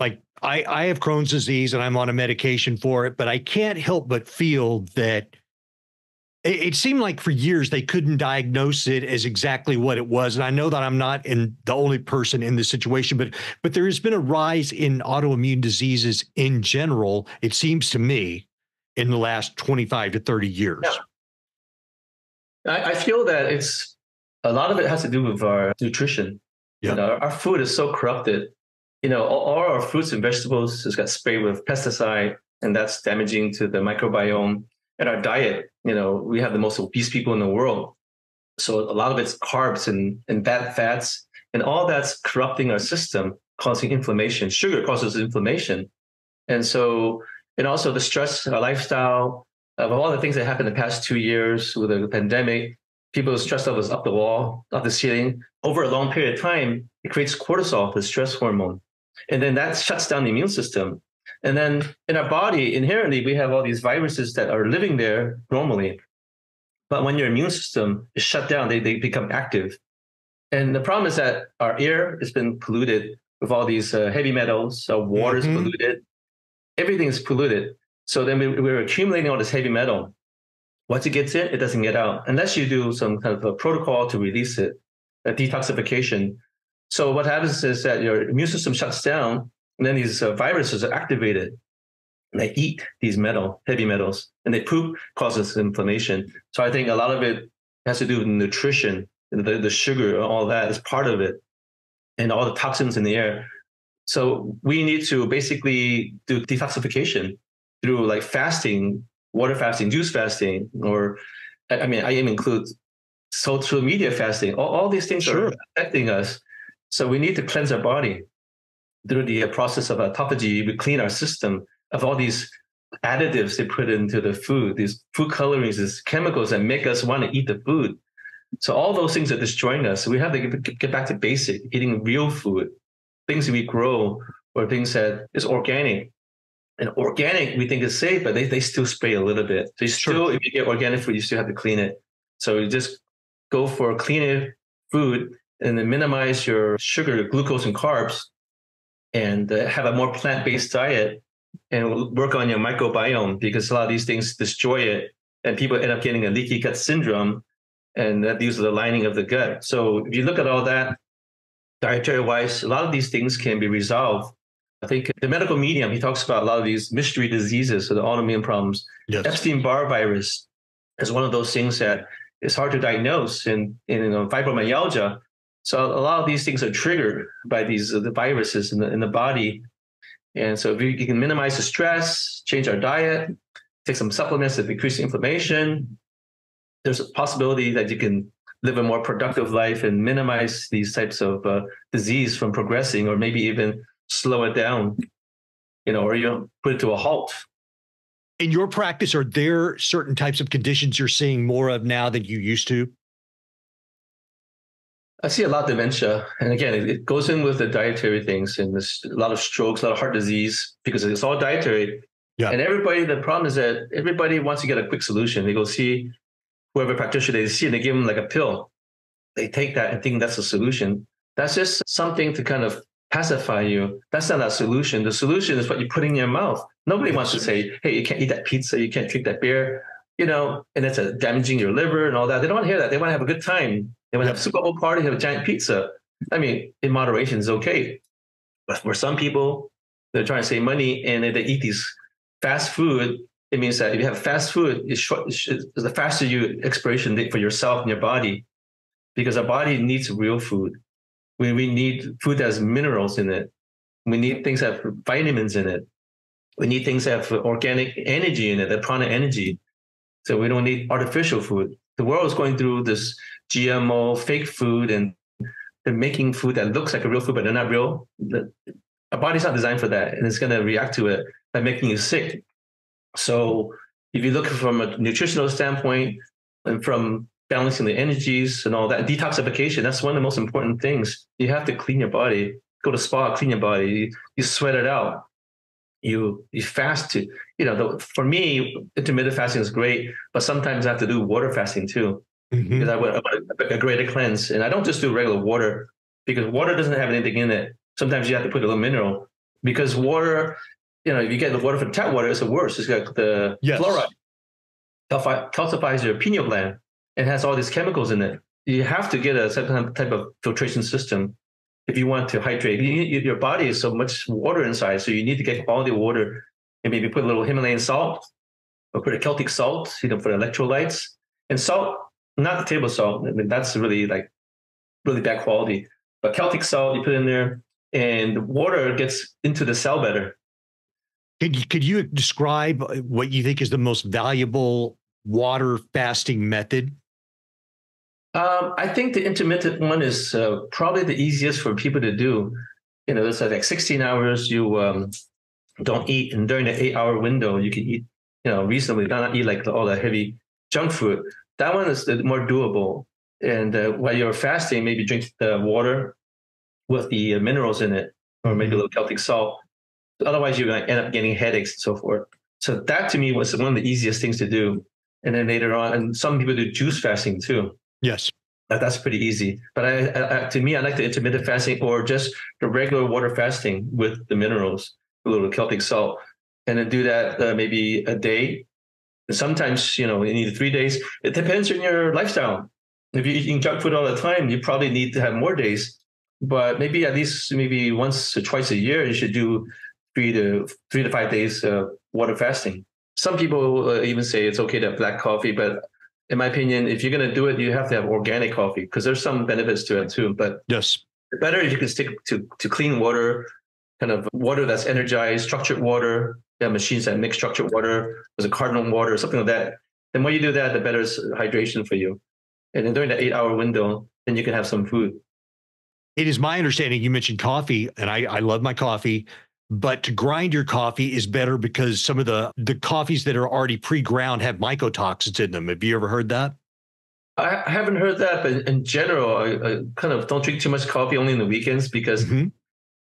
like I, I have Crohn's disease and I'm on a medication for it, but I can't help but feel that it, it, seemed like for years they couldn't diagnose it as exactly what it was. And I know that I'm not in the only person in this situation, but but there has been a rise in autoimmune diseases in general, it seems to me, in the last 25 to 30 years. Yeah. I, I feel that it's a lot of it has to do with our nutrition. Yeah. You know, our food is so corrupted you know, all, all our fruits and vegetables just got sprayed with pesticide, and that's damaging to the microbiome. And our diet, you know, we have the most obese people in the world. So a lot of it's carbs and, and bad fats, and all that's corrupting our system, causing inflammation. Sugar causes inflammation. And so, and also the stress, our lifestyle, of all the things that happened the past two years with the pandemic, people's stress levels up the wall, up the ceiling. Over a long period of time, it creates cortisol, the stress hormone. And then that shuts down the immune system. And then in our body, inherently, we have all these viruses that are living there normally. But when your immune system is shut down, they, they become active. And the problem is that our air has been polluted with all these uh, heavy metals, our water is mm-hmm. polluted, everything is polluted. So then we, we're accumulating all this heavy metal. Once it gets in, it doesn't get out unless you do some kind of a protocol to release it, a detoxification. So what happens is that your immune system shuts down, and then these uh, viruses are activated. And they eat these metal, heavy metals, and they poop causes inflammation. So I think a lot of it has to do with nutrition, the, the sugar, all that is part of it, and all the toxins in the air. So we need to basically do detoxification through like fasting, water fasting, juice fasting, or I mean, I even include social media fasting. All, all these things sure. are affecting us. So we need to cleanse our body through the process of autophagy. We clean our system of all these additives they put into the food, these food colorings, these chemicals that make us want to eat the food. So all those things are destroying us. So we have to get back to basic, eating real food, things we grow or things that is organic. And organic, we think is safe, but they, they still spray a little bit. So you still, if you get organic food, you still have to clean it. So you just go for cleaner food and then minimize your sugar, glucose, and carbs, and uh, have a more plant-based diet and work on your microbiome because a lot of these things destroy it, and people end up getting a leaky gut syndrome, and that uses the lining of the gut. So if you look at all that, dietary wise, a lot of these things can be resolved I think the medical medium, he talks about a lot of these mystery diseases, so the autoimmune problems. Yes. Epstein-Barr virus is one of those things that is hard to diagnose in, in you know, fibromyalgia. So a lot of these things are triggered by these uh, the viruses in the, in the body. And so if we can minimize the stress, change our diet, take some supplements that decrease inflammation, there's a possibility that you can live a more productive life and minimize these types of uh, disease from progressing or maybe even slow it down, you know, or you put it to a halt. In your practice, are there certain types of conditions you're seeing more of now than you used to? I see a lot of dementia, and again, it, it goes in with the dietary things, and there's a lot of strokes, a lot of heart disease because it's all dietary. Yeah. And everybody, the problem is that everybody wants to get a quick solution. They go see whoever practitioner they see, and they give them like a pill. They take that and think that's a solution. That's just something to kind of pacify you. That's not a solution. The solution is what you put in your mouth. Nobody wants to say, hey, you can't eat that pizza, you can't drink that beer, you know, and it's a damaging your liver and all that. They don't want to hear that. They want to have a good time. They to have a Super Bowl party, have a giant pizza. I mean, in moderation is okay. But for some people, they're trying to save money and they eat these fast food. It means that if you have fast food, it's short, it's the faster you expiration date for yourself and your body, because our body needs real food. We, we need food that has minerals in it. We need things that have vitamins in it. We need things that have organic energy in it, the prana energy. So we don't need artificial food. The world is going through this GMO fake food and they're making food that looks like a real food, but they're not real. The, our body's not designed for that. And it's going to react to it by making you sick. So if you look from a nutritional standpoint and from balancing the energies and all that. Detoxification, that's one of the most important things. You have to clean your body, go to spa, clean your body, you, you sweat it out. You you fast to, you know, the, for me, intermittent fasting is great, but sometimes I have to do water fasting too. Mm-hmm. Because I want a greater cleanse. And I don't just do regular water because water doesn't have anything in it. Sometimes you have to put a little mineral because water, you know, if you get the water from tap water, it's the worst. It's got the yes. fluoride calcifies your pineal gland and has all these chemicals in it. You have to get a certain type of filtration system if you want to hydrate. You, your body is so much water inside, so you need to get quality water and maybe put a little Himalayan salt or put a Celtic salt, you know, for electrolytes. And salt, not the table salt. I mean, that's really like really bad quality. But Celtic salt, you put in there, and the water gets into the cell better. Could you, could you describe what you think is the most valuable water fasting method? Um, I think the intermittent one is uh, probably the easiest for people to do. You know, it's like 16 hours you um, don't eat, and during the eight hour window, you can eat, you know, reasonably, not eat like all the heavy junk food. That one is more doable. And uh, while you're fasting, maybe drink the water with the uh, minerals in it, or maybe a little Celtic salt. Otherwise, you're going to end up getting headaches and so forth. So that to me was one of the easiest things to do. And then later on, and some people do juice fasting too. Yes. That, that's pretty easy. But I, I, to me, I like the intermittent fasting or just the regular water fasting with the minerals, a little Celtic salt, and then do that uh, maybe a day. Sometimes, you know, you need three days. It depends on your lifestyle. If you're eating junk food all the time, you probably need to have more days. But maybe at least maybe once or twice a year, you should do three to three to five days uh, water fasting. Some people uh, even say it's okay to have black coffee, but in my opinion, if you're going to do it, you have to have organic coffee because there's some benefits to it too. But yes, better if you can stick to to clean water, kind of water that's energized, structured water. Have machines that make structured water. There's a cardinal water, something like that. The more you do that, the better is hydration for you. And then during the eight hour window, then you can have some food. It is my understanding you mentioned coffee, and I, I love my coffee but to grind your coffee is better because some of the the coffees that are already pre-ground have mycotoxins in them. Have you ever heard that? I haven't heard that, but in general, I, I kind of don't drink too much coffee only in the weekends because mm-hmm.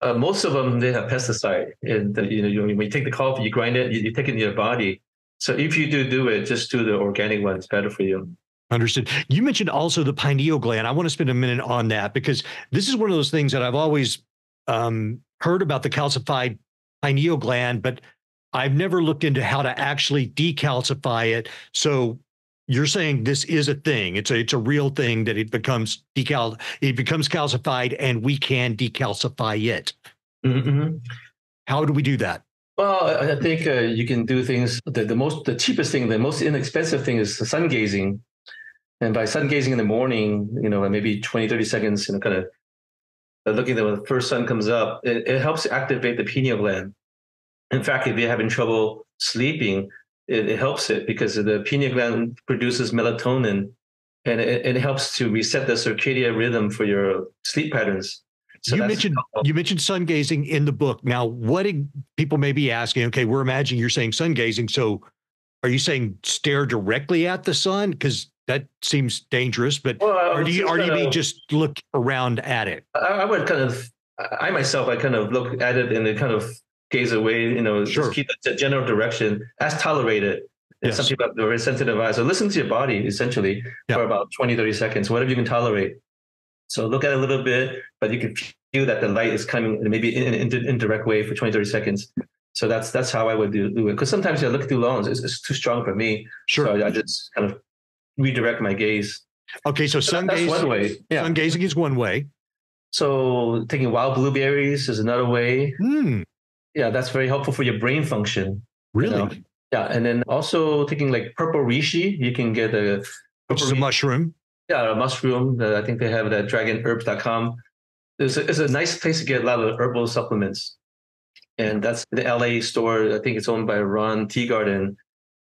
Uh, most of them they have pesticide. And you know, when you take the coffee, you grind it, you, you take it in your body. So if you do do it, just do the organic one. It's better for you. Understood. You mentioned also the pineal gland. I want to spend a minute on that because this is one of those things that I've always um, heard about the calcified pineal gland, but I've never looked into how to actually decalcify it. So you're saying this is a thing. It's a it's a real thing that it becomes decal it becomes calcified and we can decalcify it. Mm-hmm. How do we do that? Well, I think uh, you can do things. The, the most the cheapest thing, the most inexpensive thing is sun gazing. And by sun gazing in the morning, you know, maybe 20, 30 seconds, you know, kind of looking at when the first sun comes up, it, it, helps activate the pineal gland. In fact, if you're having trouble sleeping, it, it helps it because the pineal gland produces melatonin and it, it, helps to reset the circadian rhythm for your sleep patterns. So you mentioned helpful. you mentioned sun gazing in the book. Now, what did people may be asking? Okay, we're imagining you're saying sun gazing. So, are you saying stare directly at the sun? Because that seems dangerous, but well, or do you, or do you mean just look around at it? I, I, would kind of, I myself, I kind of look at it and it kind of gaze away, you know, sure. just keep the general direction as tolerated. Yes. some people have very sensitive eyes. So listen to your body essentially yeah. for about 20, 30 seconds, whatever you can tolerate. So look at it a little bit, but you can feel that the light is coming maybe in an indirect way for 20, 30 seconds. So that's that's how I would do, do it. Because sometimes I look through long, it's, it's, too strong for me. Sure. So I just kind of redirect my gaze. Okay, so sun gazing, one way. Yeah. sun gazing is one way. So taking wild blueberries is another way. Mm. Yeah, that's very helpful for your brain function. Really? You know? Yeah, and then also taking like purple reishi, you can get a which is a mushroom. Yeah, a mushroom. I think they have it at dragonherbs.com. It's a, it's a nice place to get a lot of herbal supplements. And that's the LA store. I think it's owned by Ron Teeguarden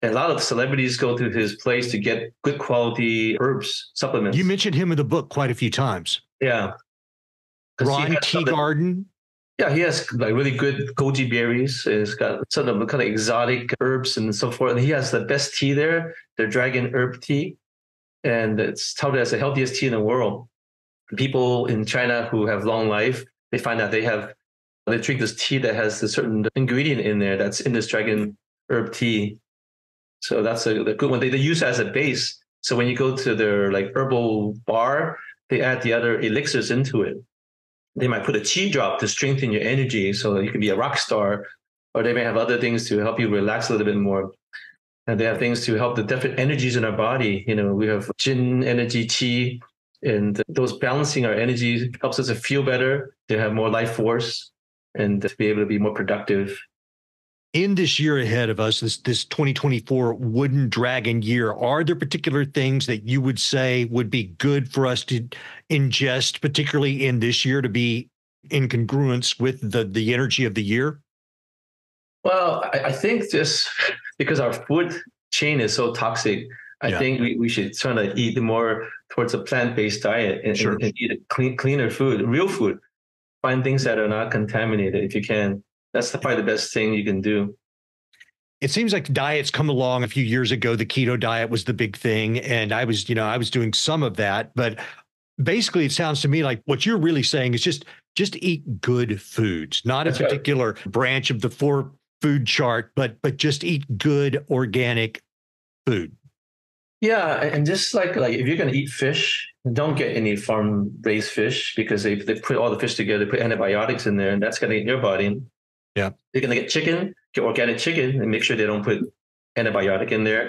a lot of celebrities go to his place to get good quality herbs supplements. You mentioned him in the book quite a few times. Yeah. Ron Teeguarden. Yeah, he has like really good goji berries. He's got some of the kind of exotic herbs and so forth. And he has the best tea there, the dragon herb tea. And it's touted as the healthiest tea in the world. People in China who have long life, they find out they have they drink this tea that has a certain ingredient in there that's in this dragon herb tea so that's a, a good one. They, they use as a base. So when you go to their like herbal bar, they add the other elixirs into it. They might put a chi drop to strengthen your energy so you can be a rock star, or they may have other things to help you relax a little bit more. And they have things to help the different energies in our body. You know, we have Jing energy, chi, and those balancing our energy helps us to feel better, to have more life force, and to be able to be more productive in this year ahead of us, this this 2024 wooden dragon year, are there particular things that you would say would be good for us to ingest, particularly in this year, to be in congruence with the the energy of the year? Well, I, I think just because our food chain is so toxic, I yeah. think we, we should try to eat more towards a plant-based diet and, sure. and, and eat clean, cleaner food, real food. Find things that are not contaminated if you can that's the, probably the best thing you can do. It seems like diets come along a few years ago. The keto diet was the big thing. And I was, you know, I was doing some of that. But basically, it sounds to me like what you're really saying is just just eat good foods, not That's a particular right. branch of the four food chart, but but just eat good organic food. Yeah, and just like like if you're gonna eat fish, don't get any farm raised fish because they they put all the fish together, put antibiotics in there, and that's gonna eat your body. Yeah, you're gonna get chicken, get organic chicken, and make sure they don't put antibiotic in there.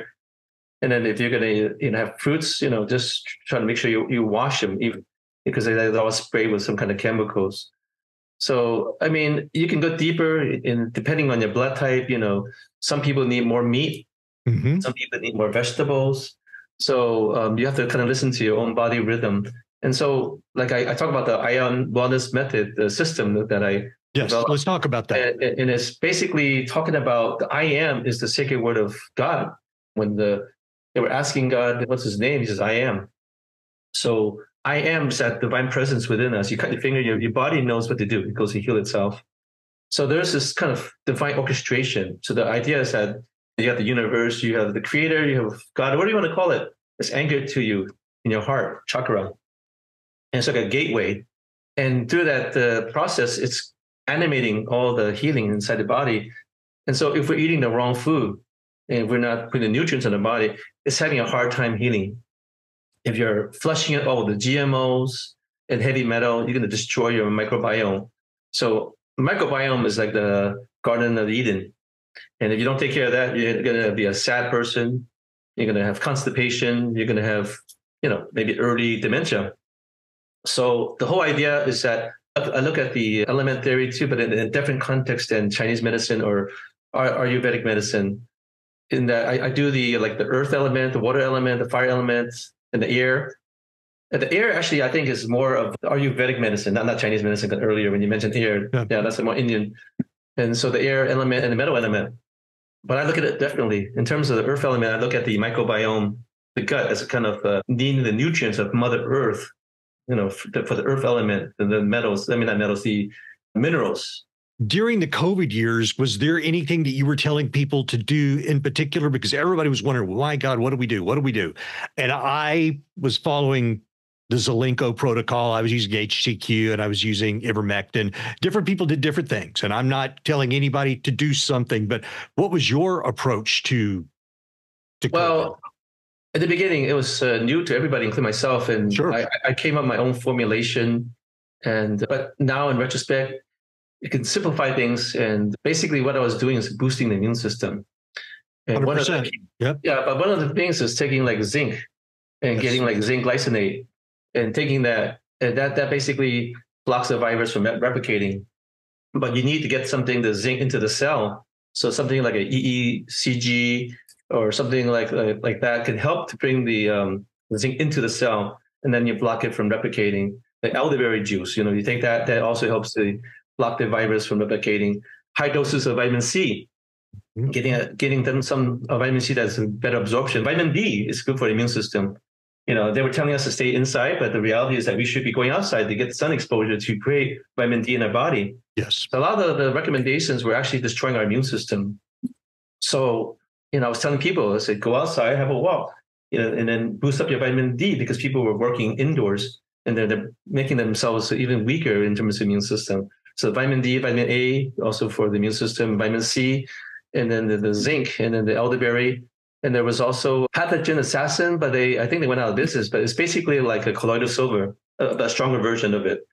And then if you're gonna you know have fruits, you know, just try to make sure you, you wash them, even because they're all sprayed with some kind of chemicals. So I mean, you can go deeper in depending on your blood type. You know, some people need more meat, mm-hmm. some people need more vegetables. So um, you have to kind of listen to your own body rhythm. And so, like I, I talk about the I Am Wellness Method, the system that I yes, developed. let's talk about that. And, and it's basically talking about the I am is the sacred word of God. When the they were asking God, "What's His name?" He says, "I am." So I am is that divine presence within us. You cut your finger, your, your body knows what to do. It goes to heal itself. So there's this kind of divine orchestration. So the idea is that you have the universe, you have the creator, you have God, what do you want to call it? It's anchored to you in your heart, chakra. And it's like a gateway. And through that uh, process, it's animating all the healing inside the body. And so if we're eating the wrong food and we're not putting the nutrients in the body, it's having a hard time healing if you're flushing it all the GMOs and heavy metal, you're going to destroy your microbiome. So microbiome is like the Garden of Eden. And if you don't take care of that, you're going to be a sad person. You're going to have constipation. You're going to have, you know, maybe early dementia. So the whole idea is that I look at the element theory too, but in a different context than Chinese medicine or Ayurvedic medicine. In that I, I do the like the earth element, the water element, the fire element, and the air. And the air actually, I think, is more of Ayurvedic medicine, not, not Chinese medicine. Earlier, when you mentioned air, yeah. yeah, that's more Indian. And so the air element and the metal element. But I look at it differently. In terms of the earth element, I look at the microbiome, the gut, as a kind of uh, needing the nutrients of Mother Earth, you know, for the, for the earth element and the metals, I mean, not metals, the minerals during the COVID years, was there anything that you were telling people to do in particular? Because everybody was wondering, my God, what do we do? What do we do? And I was following the Zelenko protocol. I was using HCQ and I was using ivermectin. Different people did different things. And I'm not telling anybody to do something, but what was your approach to, to well, COVID? At the beginning, it was uh, new to everybody, including myself. And sure. I, I came up with my own formulation. And but now in retrospect, it can simplify things. And basically, what I was doing is boosting the immune system. And 100%. one of the, yep. yeah, but one of the things is taking like zinc and yes. getting like zinc glycinate and taking that, and that that basically blocks the virus from replicating. But you need to get something the zinc into the cell. So something like a EGCG or something like like, like that can help to bring the um, zinc into the cell, and then you block it from replicating. The elderberry juice, you know, you take that. That also helps to block the virus from replicating. High doses of vitamin C, mm-hmm. getting a, getting them some vitamin C that's better absorption. Vitamin D is good for the immune system. You know, they were telling us to stay inside, but the reality is that we should be going outside to get sun exposure to create vitamin D in our body. Yes. So a lot of the recommendations were actually destroying our immune system. So, you know, I was telling people, I said, go outside, have a walk, you know, and then boost up your vitamin D because people were working indoors and they're, they're making themselves even weaker in terms of immune system. So vitamin D, vitamin A, also for the immune system, vitamin C, and then the, the zinc, and then the elderberry. And there was also pathogen assassin, but they I think they went out of business. But it's basically like a colloidal silver, a, a stronger version of it.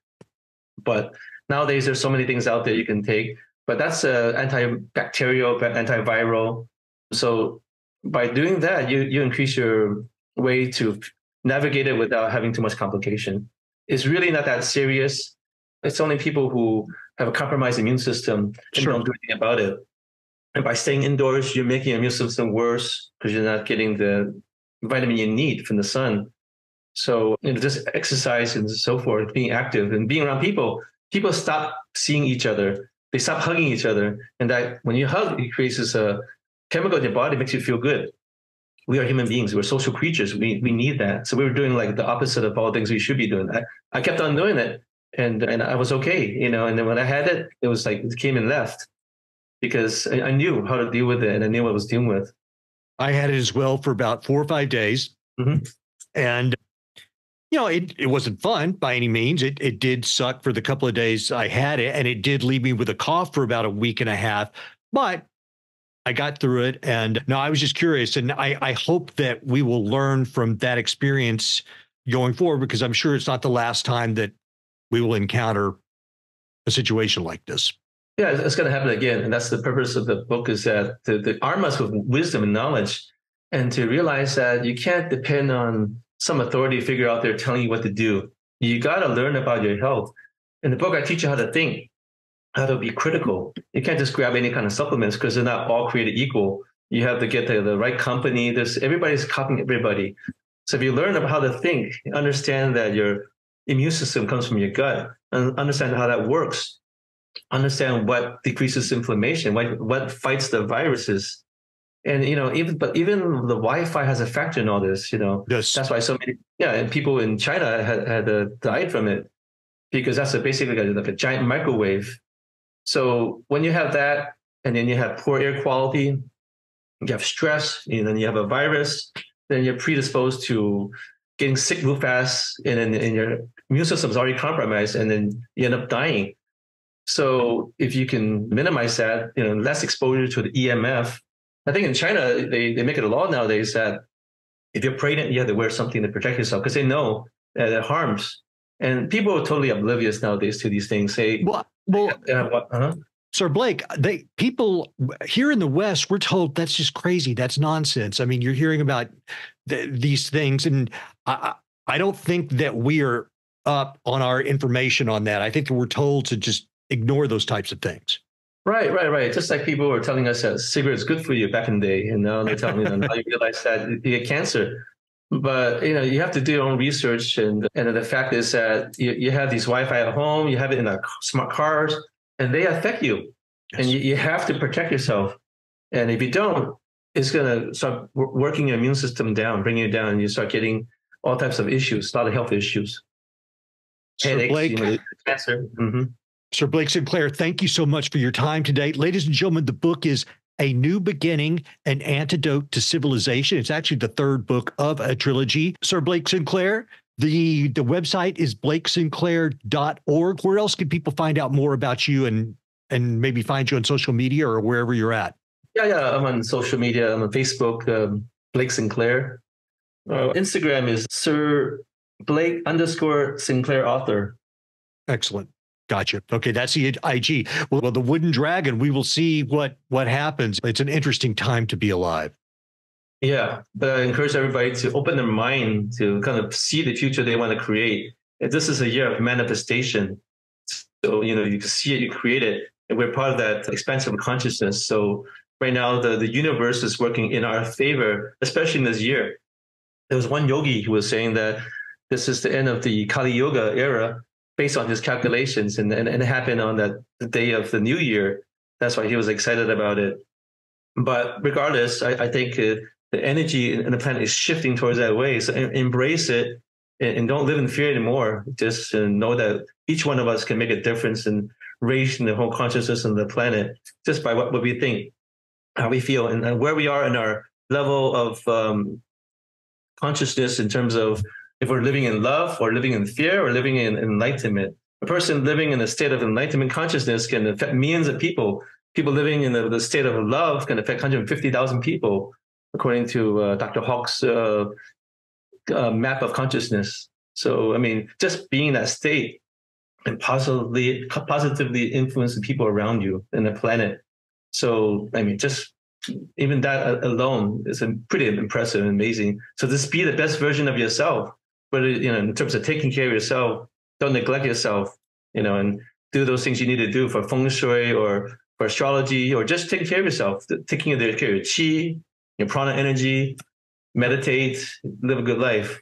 But nowadays there's so many things out there you can take. But that's uh, antibacterial, antiviral. So by doing that, you you increase your way to navigate it without having too much complication. It's really not that serious it's only people who have a compromised immune system and sure. don't do anything about it. And by staying indoors, you're making your immune system worse because you're not getting the vitamin you need from the sun. So, you know, just exercise and so forth, being active and being around people, people stop seeing each other. They stop hugging each other. And that when you hug, it creates a chemical in your body, makes you feel good. We are human beings. We're social creatures. We, we need that. So we were doing like the opposite of all things we should be doing. I, I kept on doing it and and I was okay, you know. And then when I had it, it was like it came and left because I, I knew how to deal with it and I knew what I was dealing with. I had it as well for about four or five days, mm-hmm. and you know, it, it wasn't fun by any means. It it did suck for the couple of days I had it, and it did leave me with a cough for about a week and a half. But I got through it, and no, I was just curious, and I I hope that we will learn from that experience going forward because I'm sure it's not the last time that we will encounter a situation like this. Yeah, it's going to happen again, and that's the purpose of the book. Is that to, to arm us with wisdom and knowledge, and to realize that you can't depend on some authority figure out there telling you what to do. You got to learn about your health. In the book, I teach you how to think, how to be critical. You can't just grab any kind of supplements because they're not all created equal. You have to get the, the right company. There's everybody's copying everybody. So if you learn about how to think, understand that your immune system comes from your gut, and understand how that works, understand what decreases inflammation, what what fights the viruses, and you know even but even the wi-fi has a factor in all this you know yes. that's why so many yeah and people in china had, had uh, died from it because that's a, basically like a giant microwave so when you have that and then you have poor air quality you have stress and then you have a virus then you're predisposed to getting sick real fast and then and your immune system is already compromised and then you end up dying so if you can minimize that you know less exposure to the emf I think in China, they, they make it a law nowadays that if you're pregnant, you have to wear something to protect yourself because they know that it harms. And people are totally oblivious nowadays to these things. Say, well, well uh-huh. Sir Blake, they people here in the West, we're told that's just crazy. That's nonsense. I mean, you're hearing about th- these things, and I, I don't think that we are up on our information on that. I think that we're told to just ignore those types of things. Right, right, right. Just like people were telling us that cigarettes good for you back in the day, and now they're telling you now you realize that you get cancer. But you know, you have to do your own research, and and the fact is that you, you have these Wi-Fi at home, you have it in our smart cars, and they affect you, yes. and you, you have to protect yourself. And if you don't, it's going to start working your immune system down, bringing you down, and you start getting all types of issues, a lot of health issues, headaches, Blake, you know, cancer. Mm-hmm. Sir Blake Sinclair, thank you so much for your time today. Ladies and gentlemen, the book is A New Beginning, An Antidote to Civilization. It's actually the third book of a trilogy. Sir Blake Sinclair, the, the website is blakesinclair.org. Where else can people find out more about you and, and maybe find you on social media or wherever you're at? Yeah, yeah, I'm on social media. I'm on Facebook, um, Blake Sinclair. Uh, Instagram is Sir Blake underscore Sinclair author. Excellent. Gotcha. Okay, that's the IG. Well, well, the wooden dragon. We will see what what happens. It's an interesting time to be alive. Yeah, but I encourage everybody to open their mind to kind of see the future they want to create. This is a year of manifestation. So you know you can see it, you create it, and we're part of that expansive consciousness. So right now the the universe is working in our favor, especially in this year. There was one yogi who was saying that this is the end of the Kali Yuga era based on his calculations, and, and, and it happened on that the day of the new year. That's why he was excited about it. But regardless, I, I think uh, the energy in the planet is shifting towards that way. So embrace it and, and, don't live in fear anymore. Just uh, know that each one of us can make a difference in raising the whole consciousness of the planet just by what, what we think, how we feel, and, and where we are in our level of um, consciousness in terms of if we're living in love or living in fear or living in enlightenment. A person living in a state of enlightenment consciousness can affect millions of people. People living in the, the state of love can affect 150,000 people, according to uh, Dr. Hawk's uh, uh, map of consciousness. So, I mean, just being in that state and positively positively influence the people around you and the planet. So, I mean, just even that alone is pretty impressive and amazing. So, just be the best version of yourself but uh, you know, in terms of taking care of yourself, don't neglect yourself, you know, and do those things you need to do for feng shui or for astrology or just taking care of yourself, taking care of your chi, your prana energy, meditate, live a good life.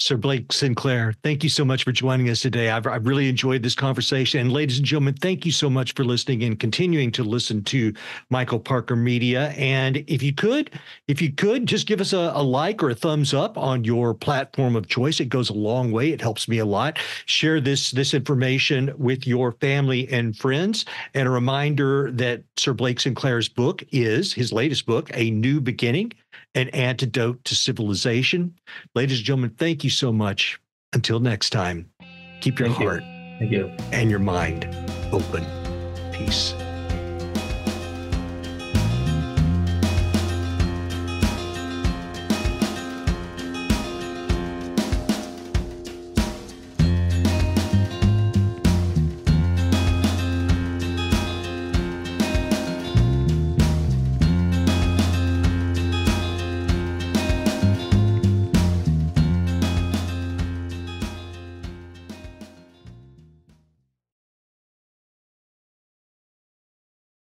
Sir Blake Sinclair, thank you so much for joining us today. I've, I've, really enjoyed this conversation. And ladies and gentlemen, thank you so much for listening and continuing to listen to Michael Parker Media. And if you could, if you could, just give us a, a like or a thumbs up on your platform of choice. It goes a long way. It helps me a lot. Share this this information with your family and friends. And a reminder that Sir Blake Sinclair's book is his latest book, A New Beginning an antidote to civilization. Ladies and gentlemen, thank you so much. Until next time, keep your thank heart you. Thank you. and your mind open. Peace.